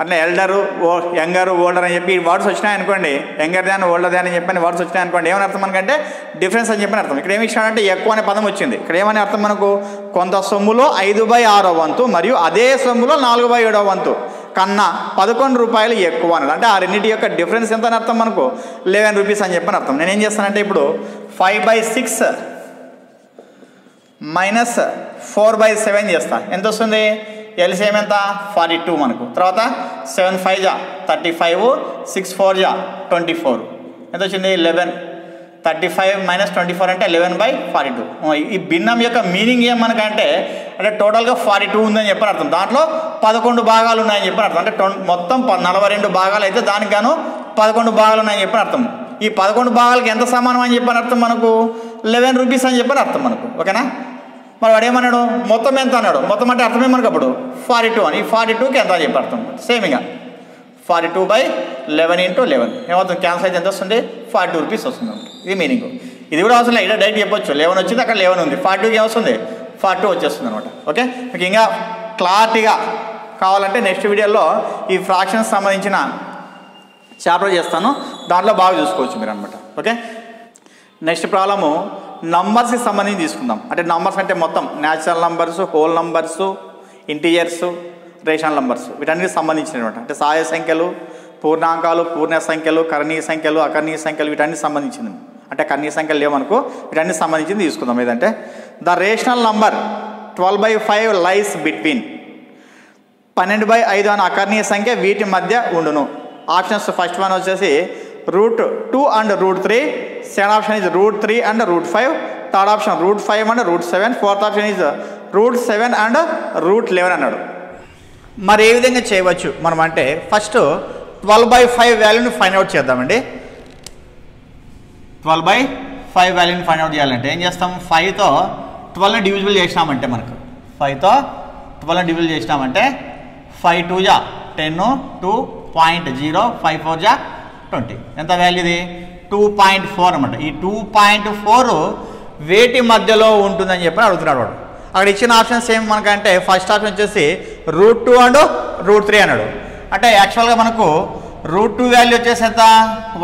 అట్లా ఎల్డరు ఓ యంగరు ఓల్డర్ అని చెప్పి వర్డ్స్ వచ్చినాయి అనుకోండి యంగర్ దాన్ ఓల్డర్ దాన్ అని చెప్పని వర్డ్స్ వచ్చినాయి అనుకోండి ఏమని అర్థం మనకంటే డిఫరెన్స్ అని చెప్పని అర్థం. ఇక్కడ ఏమి ఇచ్చినాడంటే ఎక్కువ అనే పదం వచ్చింది. ఇక్కడ ఏమని అర్థం మనకు? కొంత సొమ్ములో ఐదు బై ఆరో వంతు మరియు అదే సొమ్ములో నాలుగు బై ఏడో వంతు కన్నా పదకొండు రూపాయలు ఎక్కువ అన్నది అంటే ఆ రెండింటి యొక్క డిఫరెన్స్ ఎంత అని అర్థం మనకు? లెవెన్ రూపీస్ అని చెప్పని అర్థం. నేను ఏం చేస్తానంటే ఇప్పుడు five by six minus four by seven చేస్తా. ఎంత వస్తుంది? ఎల్సిఎం ఎంత? ఫార్టీ టూ మనకు. తర్వాత సెవెన్ ఫైవ్ జా థర్టీ ఫైవ్ సిక్స్ ఫోర్ జా ట్వంటీ ఫోర్ ఎంత వచ్చింది eleven thirty five minus twenty four అంటే లెవెన్ బై ఫార్టీ టూ ఈ భిన్నం యొక్క మీనింగ్ ఏం మనకంటే అంటే టోటల్గా ఫార్టీ టూ ఉందని చెప్పని అర్థం. దాంట్లో పదకొండు భాగాలు ఉన్నాయని చెప్పని అర్థం. అంటే మొత్తం ప- నలభై రెండు భాగాలు అయితే దానికి గాను పదకొండు భాగాలు ఉన్నాయని చెప్పని అర్థం. ఈ పదకొండు భాగాలకి ఎంత సమానం అని చెప్పని అర్థం మనకు? లెవెన్ రూపీస్ అని చెప్పని అర్థం మనకు. ఓకేనా? మరి వాడు ఏమన్నాడు మొత్తం ఎంత అన్నాడు? మొత్తం అంటే అర్థమే మనకు అప్పుడు? ఫార్టీ టూ అని. ఫార్టీ టూకి ఎంత అని చెప్పి అర్థం సేమ్ ఇక. Forty two by eleven into eleven. ఏమవుతుంది? క్యాన్సల్ అయితే ఎంత వస్తుంది? ఫార్టీ టూ రూపీస్ వస్తుంది ఇది మీనింగ్ ఇది కూడా అవసరం లేదు డైరెక్ట్ చెప్పొచ్చు. లెవెన్ వచ్చింది అక్కడ లెవెన్ ఉంది. ఫార్టీ టూకి ఏమొస్తుంది? ఫార్టీ టూ వచ్చేస్తుంది అనమాట ఓకే? మీకు ఇంకా క్లారిటీగా కావాలంటే నెక్స్ట్ వీడియోలో ఈ ఫ్రాక్షన్స్ సంబంధించిన చాప్టర్ చేస్తాను. దాంట్లో బాగా చూసుకోవచ్చు మీరు అనమాట ఓకే? నెక్స్ట్ ప్రాబ్లము నంబర్స్కి సంబంధించి తీసుకుందాం. అంటే నంబర్స్ అంటే మొత్తం natural numbers whole numbers integers rational numbers వీటన్నిటికి సంబంధించినటువంటి అంటే సహాయ సంఖ్యలు పూర్ణాంకాలు పూర్ణ సంఖ్యలు కరణీయ సంఖ్యలు అకర్ణీయ సంఖ్యలు వీటన్ని సంబంధించింది అంటే కర్ణీయ సంఖ్యలు లేవనుకో వీటన్ని సంబంధించింది తీసుకుందాం. ఏదంటే the rational number twelve by five lies between పన్నెండు బై ఐదు అనే అకర్ణీయ సంఖ్య వీటి మధ్య ఉండును. ఆప్షన్స్ ఫస్ట్ వన్ వచ్చేసి root two and root three. Second option is root three and root five. Third option root five and root seven. Fourth option is root seven and root eleven అన్నాడు. మరి ఏ విధంగా చేయవచ్చు? మనం అంటే first twelve by five వాల్యూని find out చేద్దామండి. Twelve by five వాల్యూని ఫైండ్ అవుట్ చేయాలంటే ఏం చేస్తాం? ఫైవ్తో ట్వెల్వ్ని డివిజిబుల్ చేసినామంటే మనకు. ఫైవ్తో ట్వెల్వ్ని డివిజిబుల్ చేసినామంటే ఫైవ్ టూ జా. Ten two point zero five four జా. ట్వంటీ. ఎంత వాల్యూ ఇది? టూ పాయింట్ ఫోర్ అనమాట ఈ టూ పాయింట్ ఫోర్ వేటి మధ్యలో ఉంటుందని చెప్పి అడుగుతున్నాడు వాడు. అక్కడ ఇచ్చిన ఆప్షన్స్ ఏమి మనకంటే ఫస్ట్ ఆప్షన్ వచ్చేసి root two and root three అన్నాడు. అంటే యాక్చువల్గా మనకు రూట్ టూ వాల్యూ వచ్చేసి ఎంత?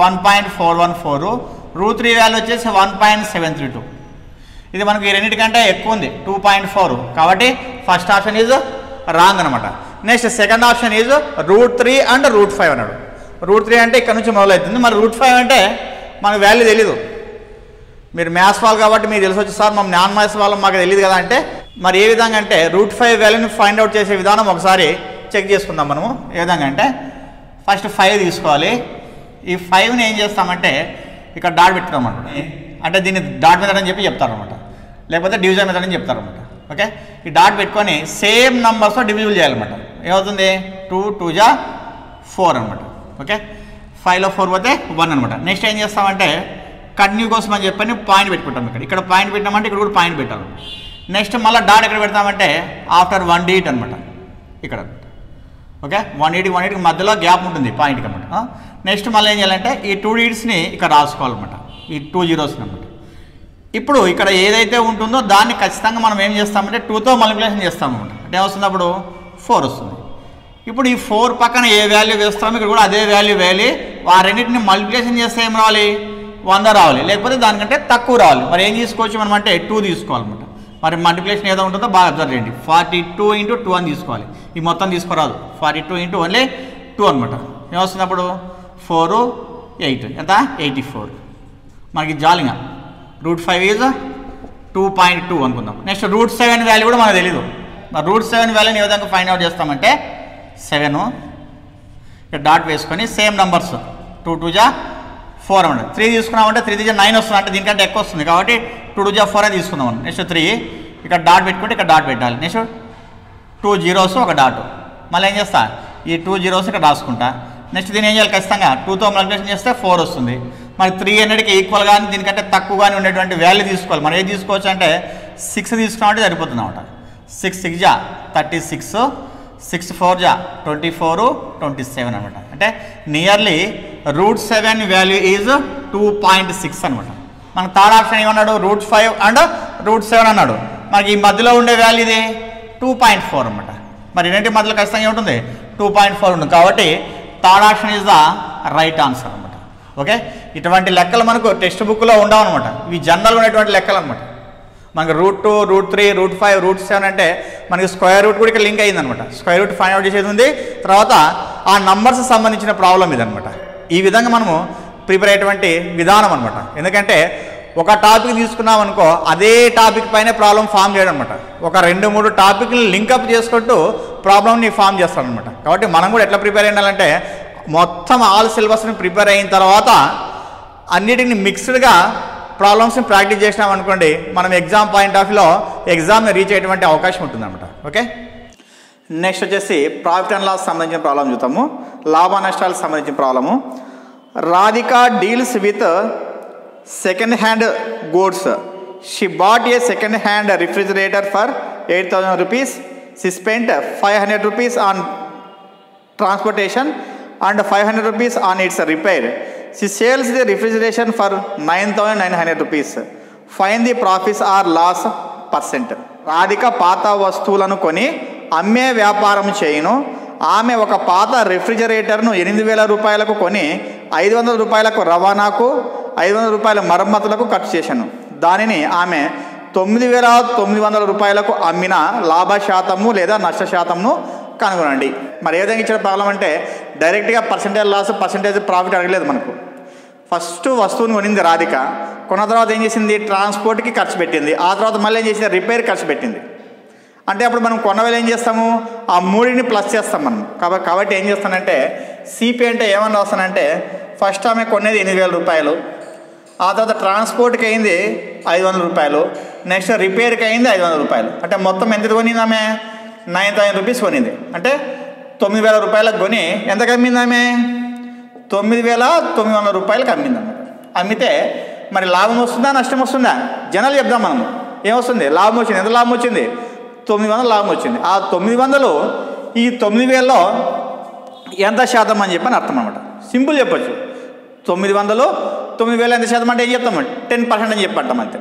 One point four one four root three value వచ్చేసి one point seven three two ఇది మనకి ఈ రెండింటికంటే ఎక్కువ ఉంది. టూ పాయింట్ ఫోర్ కాబట్టి ఫస్ట్ ఆప్షన్ ఈజ్ రాంగ్ అనమాట next second option is root three and root five అన్నాడు. రూట్ త్రీ అంటే ఇక్కడ నుంచి మొదలవుతుంది. మరి రూట్ ఫైవ్ అంటే మనకు వాల్యూ తెలీదు. మీరు మ్యాథ్స్ వాళ్ళు కాబట్టి మీరు తెలిసి వచ్చి సార్ మా నాన్ మ్యాథ్స్ వాళ్ళం మాకు తెలియదు కదా అంటే మరి ఏ విధంగా అంటే రూట్ ఫైవ్ వాల్యూని ఫైండ్ అవుట్ చేసే విధానం ఒకసారి చెక్ చేసుకుందాం మనము. ఏ విధంగా అంటే ఫస్ట్ ఫైవ్ తీసుకోవాలి. ఈ ఫైవ్ని ఏం చేస్తామంటే ఇక్కడ డాట్ పెట్టుకోమంట అంటే దీన్ని డాట్ మెథడ్ అని చెప్పి చెప్తారనమాట లేకపోతే డివిజన్ మెథడ్ అని చెప్తారనమాట ఓకే? ఈ డాట్ పెట్టుకొని సేమ్ నంబర్స్తో డివిజిబుల్ చేయాలన్నమాట. ఏమవుతుంది? టూ టూ జా ఫోర్ అనమాట ఓకే? ఫైవ్లో ఫోర్ పోతే వన్ అనమాట నెక్స్ట్ ఏం చేస్తామంటే కంటిన్యూ కోసం అని చెప్పని పాయింట్ పెట్టుకుంటాం ఇక్కడ. ఇక్కడ పాయింట్ పెట్టామంటే ఇక్కడ కూడా పాయింట్ పెట్టాలి. నెక్స్ట్ మళ్ళీ డాట్ ఎక్కడ పెడతామంటే ఆఫ్టర్ వన్ డీట్ అనమాట ఇక్కడ. ఓకే? వన్ ఎయిట్కి వన్ ఎయిట్కి మధ్యలో గ్యాప్ ఉంటుంది పాయింట్కి అనమాట నెక్స్ట్ మళ్ళీ ఏం చేయాలంటే ఈ టూ డీట్స్ని ఇక్కడ రాసుకోవాలన్నమాట. ఈ టూ జీరోస్ని అనమాట ఇప్పుడు ఇక్కడ ఏదైతే ఉంటుందో దాన్ని ఖచ్చితంగా మనం ఏం చేస్తామంటే టూతో మల్టిప్లికేషన్ చేస్తామన్నమాట. అంటే ఏమొస్తుంది అప్పుడు? ఫోర్ వస్తుంది. ఇప్పుడు ఈ ఫోర్ పక్కన ఏ వాల్యూ వేస్తామో ఇక్కడ కూడా అదే వాల్యూ వేయాలి. ఆ రెండింటిని మల్టిప్లికేషన్ చేస్తే ఏం రావాలి? వంద రావాలి. లేకపోతే దానికంటే తక్కువ రావాలి. మరి ఏం తీసుకోవచ్చు మనం అంటే టూ తీసుకోవాలన్నమాట. మరి మల్టిప్లికేషన్ ఏదో ఉంటుందో బాగా అబ్జర్వ్ చేయండి. ఫార్టీ టూ ఇంటూ టూ అని తీసుకోవాలి. ఈ మొత్తం తీసుకోరాదు. Forty two into only two అనమాట ఏమొస్తుంది అప్పుడు ఫోరు ఎయిట్ ఎంత? ఎయిటీ ఫోర్ మనకి జాలింగా. Root five is two point two అనుకుందాం. నెక్స్ట్ రూట్ సెవెన్ వాల్యూ కూడా మనకు తెలీదు. మరి రూట్ సెవెన్ వాల్యూని ఏ విధంగా ఫైండ్ అవుట్ చేస్తామంటే సెవెను. డాట్ వేసుకొని సేమ్ నంబర్స్. టూ టూ జా ఫోర్ అన్నమాట. త్రీ తీసుకున్నామంటే త్రీ జా నైన్ వస్తుంది అంటే దీనికంటే ఎక్కువ వస్తుంది కాబట్టి టూ టూ జా ఫోర్ తీసుకుందాం నెక్స్ట్ త్రీ. ఇక్కడ డాట్ పెట్టుకుంటే ఇక్కడ డాట్ పెట్టాలి. నెక్స్ట్ టూ జీరోస్ ఒక డాట్. మళ్ళీ ఏం చేస్తా? ఈ టూ జీరోస్ ఇక్కడ రాసుకుంటా. నెక్స్ట్ దీని ఏం చేయాలి? ఖచ్చితంగా టూతో మల్టిప్లికేషన్ చేస్తే ఫోర్ వస్తుంది. మరి త్రీ హండ్రెడ్కి ఈక్వల్ కానీ దీనికంటే తక్కువ కానీ ఉండేటువంటి వాల్యూ తీసుకోవాలి. మనం ఏది తీసుకోవచ్చు అంటే సిక్స్ తీసుకున్నామంటే సరిపోతుంది అనమాట సిక్స్ సిక్స్ జా. Thirty six. సిక్స్ ఫోర్ జా? ట్వంటీ ఫోర్ ట్వంటీ సెవెన్ అనమాట. అంటే nearly root seven value is two point six అనమాట. మనకు థర్డ్ ఆప్షన్ ఏమన్నాడు? Root five and root seven అన్నాడు. మనకి ఈ మధ్యలో ఉండే వాల్యూ ఇది టూ పాయింట్ ఫోర్ అనమాట. మరి రెండింటి మధ్యలో ఖచ్చితంగా ఏముంటుంది? టూ పాయింట్ ఫోర్ ఉంటుంది. కాబట్టి third option is the right answer అనమాట. ఓకే? ఇటువంటి లెక్కలు మనకు టెక్స్ట్ బుక్లో ఉండవు అనమాట ఇవి జనరల్ ఉన్నటువంటి లెక్కలు అనమాట. మనకి root two root three root five root seven అంటే మనకి స్క్వేర్ రూట్ కూడా ఇక్కడ లింక్ అయిందనమాట స్క్వేర్ రూట్ ఫైండ్ అవుట్ చేసేది ఉంది. తర్వాత ఆ నంబర్స్ సంబంధించిన ప్రాబ్లం ఇదనమాట ఈ విధంగా మనము ప్రిపేర్ అయ్యేటువంటి విధానం అనమాట ఎందుకంటే ఒక టాపిక్ తీసుకున్నాం అనుకో అదే టాపిక్ పైన ప్రాబ్లం ఫామ్ చేయడం అనమాట ఒక రెండు మూడు టాపిక్లు లింకప్ చేసుకుంటూ ప్రాబ్లమ్ని ఫామ్ చేస్తాడనమాట కాబట్టి మనం కూడా ఎట్లా ప్రిపేర్ అయ్యాలంటే మొత్తం ఆల్ సిలబస్ని ప్రిపేర్ అయిన తర్వాత అన్నిటిని మిక్స్డ్గా ప్రాబ్లమ్స్ని ప్రాక్టీస్ చేసినాం అనుకోండి మనం ఎగ్జామ్ పాయింట్ ఆఫ్లో ఎగ్జామ్ని రీచ్ అయ్యేటువంటి అవకాశం ఉంటుందన్నమాట. ఓకే నెక్స్ట్ వచ్చేసి ప్రాఫిట్ అండ్ లాస్ సంబంధించిన ప్రాబ్లం చూద్దాము. లాభ నష్టాలకు సంబంధించిన problem Radhika deals with second hand goods she bought a second hand refrigerator for eight thousand rupees she spent five hundred rupees on transportation and five hundred rupees on its repair She sells the refrigeration for 9900 rupees. Find the profits or loss percent Radhika పాత వస్తువులను కొని అమ్మే వ్యాపారం చేయను. ఆమె ఒక పాత రిఫ్రిజరేటర్ను ఎనిమిది వేల రూపాయలకు కొని ఐదు వందల రూపాయలకు రవాణాకు ఐదు వందల రూపాయల మరమ్మతులకు ఖర్చు చేశాను. దానిని ఆమె తొమ్మిది వేల తొమ్మిది వందల రూపాయలకు అమ్మిన లాభ శాతము లేదా నష్ట శాతంను కనుగొనండి. మరి ఏ విధంగా ఇచ్చిన ప్రాబ్లం అంటే డైరెక్ట్గా పర్సంటేజ్ లాస్ పర్సంటేజ్ ప్రాఫిట్ అడగలేదు మనకు. ఫస్ట్ వస్తువుని కొనింది రాధిక. కొన్న తర్వాత ఏం చేసింది? ట్రాన్స్పోర్ట్కి ఖర్చు పెట్టింది. ఆ తర్వాత మళ్ళీ ఏం చేసింది? రిపేర్ ఖర్చు పెట్టింది. అంటే అప్పుడు మనం కొన్నవేళ ఏం చేస్తాము? ఆ మూడిని ప్లస్ చేస్తాం మనం. కాబట్టి కాబట్టి ఏం చేస్తానంటే సిపి అంటే ఏమని రాస్తానంటే ఫస్ట్ ఆమె కొనేది ఎనిమిది వేల రూపాయలు. ఆ తర్వాత ట్రాన్స్పోర్ట్కి అయింది ఐదు వందల రూపాయలు. నెక్స్ట్ రిపేర్కి అయింది ఐదు వందల రూపాయలు. అంటే మొత్తం ఎంత కొనింది ఆమె? నైన్ థౌసండ్ రూపీస్ కొనింది. అంటే తొమ్మిది వేల రూపాయలకు కొని ఎంత కమ్మింది ఆమె? తొమ్మిది వేల తొమ్మిది వందల రూపాయలకు అమ్మింది అన్నమాట. అమ్మితే మరి లాభం వస్తుందా నష్టం వస్తుందా? జనాలు చెప్దాం మనం. ఏమొస్తుంది? లాభం వచ్చింది. ఎంత లాభం వచ్చింది? తొమ్మిది వందలు లాభం వచ్చింది. ఆ తొమ్మిది వందలు ఈ తొమ్మిది వేలలో ఎంత శాతం అని చెప్పని అర్థం అనమాట సింపుల్ చెప్పొచ్చు. తొమ్మిది వందలు తొమ్మిది వేలు ఎంత శాతం అంటే ఏం చెప్తాం టెన్ పర్సెంట్ అని చెప్పంటాం అంతే.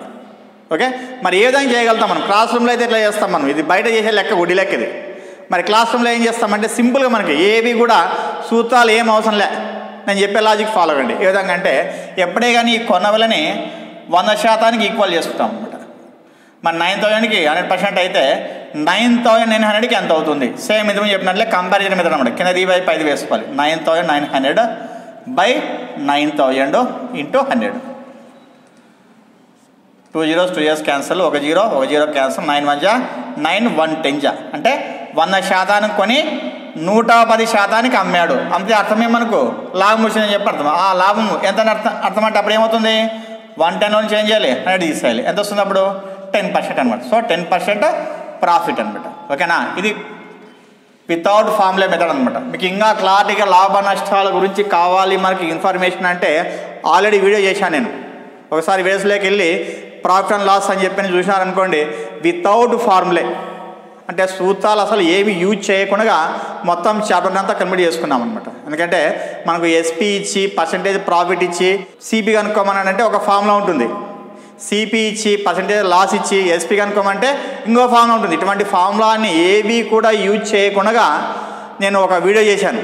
ఓకే? మరి ఏ విధంగా చేయగలుగుతాం మనం? క్లాస్ రూమ్లో అయితే ఇట్లా చేస్తాం మనం? ఇది బయట చేసే లెక్క గుడి లెక్క ఇది. మరి క్లాస్ రూమ్లో ఏం చేస్తామంటే సింపుల్గా మనకి ఏవి కూడా సూత్రాలు ఏం అవసరం లే. నేను చెప్పే లాజిక్ ఫాలో అవ్వండి ఏ విధంగా అంటే ఎప్పుడే కానీ ఈ కొనవలని వంద శాతానికి ఈక్వల్ చేసుకుంటాం అనమాట మరి నైన్ థౌజండ్కి హండ్రెడ్ పర్సెంట్ అయితే నైన్ థౌజండ్ నైన్ హండ్రెడ్కి ఎంత అవుతుంది? సేమ్ ఇది చెప్పినట్లే కంపారిజన్ మీద అనమాట కింద ఈ వైపు పైది వేసుకోవాలి. Nine thousand nine hundred by nine thousand into hundred two zeros two years cancel ఒక జీరో ఒక జీరో క్యాన్సల్ నైన్ వన్ జా నైన్ వన్ టెన్ జా అంటే వంద శాతానికి కొని నూట పది శాతానికి అమ్మాడు. అంతే అర్థమే మనకు లాభం వచ్చిందని చెప్పి అర్థం. ఆ లాభం ఎంత అర్థం అర్థం అంటే అప్పుడు ఏమవుతుంది? వన్ టెన్ నుంచి ఏం చేయాలి హండ్రెడ్ తీసేయాలి. ఎంత వస్తుంది అప్పుడు? టెన్ పర్సెంట్ అనమాట సో టెన్ పర్సెంట్ ప్రాఫిట్ అనమాట ఓకేనా? ఇది వితౌట్ ఫార్ములా మెథడ్ అనమాట మీకు ఇంకా క్లారిటీగా లాభ నష్టాల గురించి కావాలి మనకి ఇన్ఫర్మేషన్ అంటే ఆల్రెడీ వీడియో చేశాను నేను. ఒకసారి వేసులోకి వెళ్ళి ప్రాఫిట్ అండ్ లాస్ అని చెప్పి చూసినారనుకోండి వితౌట్ ఫార్ములే అంటే సూత్రాలు అసలు ఏవి యూజ్ చేయకుండా మొత్తం చాప్టర్ అంతా కంప్లీట్ చేసుకున్నాం అనమాట ఎందుకంటే మనకు ఎస్పీ ఇచ్చి పర్సంటేజ్ ప్రాఫిట్ ఇచ్చి సిపి కనుక్కోమని అంటే ఒక ఫామ్లో ఉంటుంది. సిపి ఇచ్చి పర్సంటేజ్ లాస్ ఇచ్చి ఎస్పీ కనుక్కోమంటే ఇంకో ఫామ్లో ఉంటుంది. ఇటువంటి ఫార్ములాని ఏవి కూడా యూజ్ చేయకుండా నేను ఒక వీడియో చేశాను.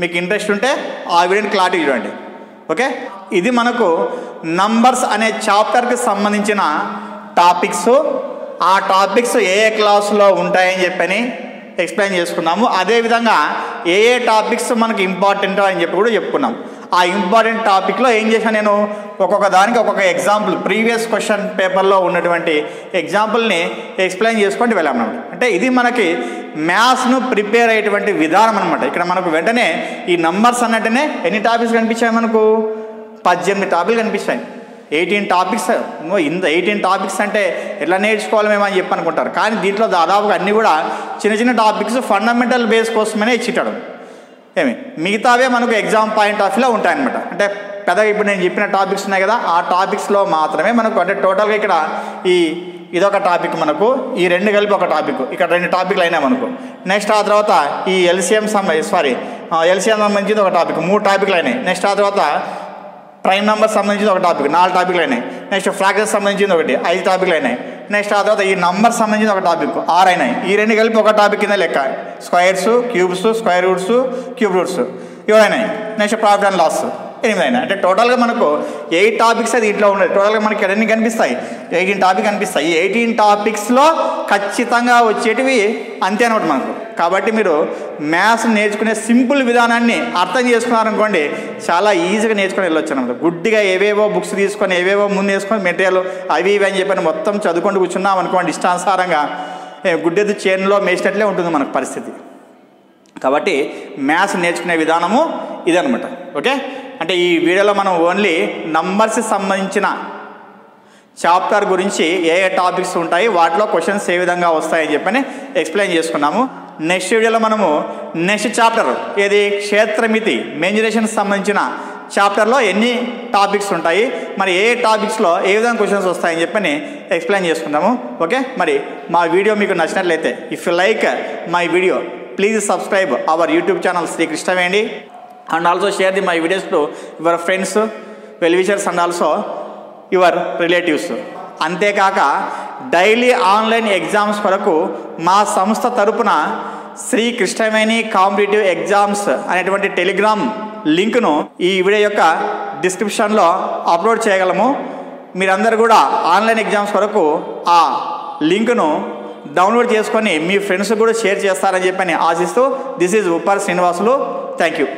మీకు ఇంట్రెస్ట్ ఉంటే ఆ వీడియోని క్లారిటీ చూడండి ఓకే ఇది మనకు నంబర్స్ అనే చాప్టర్కి సంబంధించిన టాపిక్స్ ఆ టాపిక్స్ ఏ ఏ క్లాసులో ఉంటాయని చెప్పని ఎక్స్ప్లెయిన్ చేసుకున్నాము. అదేవిధంగా ఏ ఏ టాపిక్స్ మనకి ఇంపార్టెంట్ అని చెప్పి కూడా చెప్పుకున్నాం ఆ ఇంపార్టెంట్ టాపిక్లో ఏం చేశాను నేను? ఒక్కొక్క దానికి ఒక్కొక్క ఎగ్జాంపుల్ ప్రీవియస్ క్వశ్చన్ పేపర్లో ఉన్నటువంటి ఎగ్జాంపుల్ని ఎక్స్ప్లెయిన్ చేసుకుంటూ వెళ్ళాము అంటే ఇది మనకి మ్యాథ్స్ను ప్రిపేర్ అయ్యేటువంటి విధానం అనమాట ఇక్కడ మనకు వెంటనే ఈ నంబర్స్ అన్నట్టునే ఎన్ని టాపిక్స్ కనిపించాయి మనకు? పద్దెనిమిది టాపిక్లు కనిపిస్తాయి ఎయిటీన్ టాపిక్స్ ఇంత ఎయిటీన్ టాపిక్స్ అంటే ఎట్లా నేర్చుకోవాలి మేము అని చెప్పి అనుకుంటారు. కానీ దీంట్లో దాదాపుగా అన్నీ కూడా చిన్న చిన్న టాపిక్స్ ఫండమెంటల్ బేస్ కోసమనే ఇచ్చిటాడు. ఏమి? మిగతావే మనకు ఎగ్జామ్ పాయింట్ ఆఫ్ వ్యూలో ఉంటాయన్నమాట. అంటే పెద్దగా ఇప్పుడు నేను చెప్పిన టాపిక్స్ ఉన్నాయి కదా ఆ టాపిక్స్లో మాత్రమే మనకు అంటే టోటల్గా ఇక్కడ ఈ ఇదొక టాపిక్ మనకు ఈ రెండు కలిపి ఒక టాపిక్ ఇక్కడ రెండు టాపిక్లు అయినాయి మనకు. నెక్స్ట్ ఆ తర్వాత ఈ ఎల్సిఎం సంబంధించి సారీ ఎల్సిఎం సంబంధించింది ఒక టాపిక్ మూడు టాపిక్లు అయినాయి. నెక్స్ట్ ఆ తర్వాత ప్రైమ్ నెంబర్ సంబంధించిన ఒక టాపిక్ నాలుగు టాపిక్లు అయినాయి. నెక్స్ట్ ఫ్రాక్చర్ సంబంధించింది ఒకటి ఐదు టాపిక్లు అయినాయి. నెక్స్ట్ ఆ తర్వాత ఈ నంబర్ సంబంధించిన ఒక టాపిక్ ఆరు అయినాయి. ఈ రెండు కలిపి ఒక టాపిక్ కింద లెక్క. Squares cubes square roots cube roots ఇవి నెక్స్ట్ ప్రాఫిట్ అండ్ లాస్ ఎనిమిది అంటే టోటల్గా మనకు ఎయిట్ టాపిక్స్ అది ఇంట్లో ఉండదు టోటల్గా మనకి ఎన్ని కనిపిస్తాయి? ఎయిటీన్ టాపిక్ కనిపిస్తాయి. ఎయిటీన్ టాపిక్స్లో ఖచ్చితంగా వచ్చేటివి అంతే అనమాట మనకు. కాబట్టి మీరు మ్యాథ్స్ నేర్చుకునే సింపుల్ విధానాన్ని అర్థం చేసుకున్నారనుకోండి చాలా ఈజీగా నేర్చుకుని వెళ్ళొచ్చు అనమాట. గుడ్డిగా ఏవేవో బుక్స్ తీసుకొని ఏవేవో ముందు వేసుకొని మెటీరియల్ అవి ఇవి అని చెప్పని మొత్తం చదువుకుంటూ కూర్చున్నాం అనుకోండి ఇష్టానుసారంగా గుడ్డెది గుడ్డెద్దు చేనులో మేసినట్లే ఉంటుంది మనకు పరిస్థితి. కాబట్టి మ్యాథ్స్ నేర్చుకునే విధానము ఇదనమాట. ఓకే? అంటే ఈ వీడియోలో మనం ఓన్లీ నంబర్స్కి సంబంధించిన చాప్టర్ గురించి ఏ ఏ టాపిక్స్ ఉంటాయి వాటిలో క్వశ్చన్స్ ఏ విధంగా వస్తాయని చెప్పని ఎక్స్ప్లెయిన్ చేసుకున్నాము. నెక్స్ట్ వీడియోలో మనము నెక్స్ట్ చాప్టర్ ఏది? క్షేత్రమితి మెన్జురేషన్కి సంబంధించిన చాప్టర్లో ఎన్ని టాపిక్స్ ఉంటాయి మరి ఏ టాపిక్స్లో ఏ విధంగా క్వశ్చన్స్ వస్తాయని చెప్పని ఎక్స్ప్లెయిన్ చేసుకుందాము. ఓకే మరి మా వీడియో మీకు నచ్చినట్లయితే if you like my video please subscribe our YouTube channel Shri కృష్ణవేండి and also share the my videos to your friends wellwishers and also your relatives అంతేకాక డైలీ ఆన్లైన్ ఎగ్జామ్స్ కొరకు మా సంస్థ తరపున శ్రీ కృష్ణవేణి కాంపిటేటివ్ ఎగ్జామ్స్ అనేటువంటి Telegram లింక్ను ఈ video యొక్క డిస్క్రిప్షన్లో అప్లోడ్ చేయగలము. మీరందరూ కూడా ఆన్లైన్ ఎగ్జామ్స్ కొరకు ఆ లింక్ను డౌన్లోడ్ చేసుకొని మీ ఫ్రెండ్స్ కూడా షేర్ చేస్తారని చెప్పని ఆశిస్తూ this is Uppar Srinivasulu thank you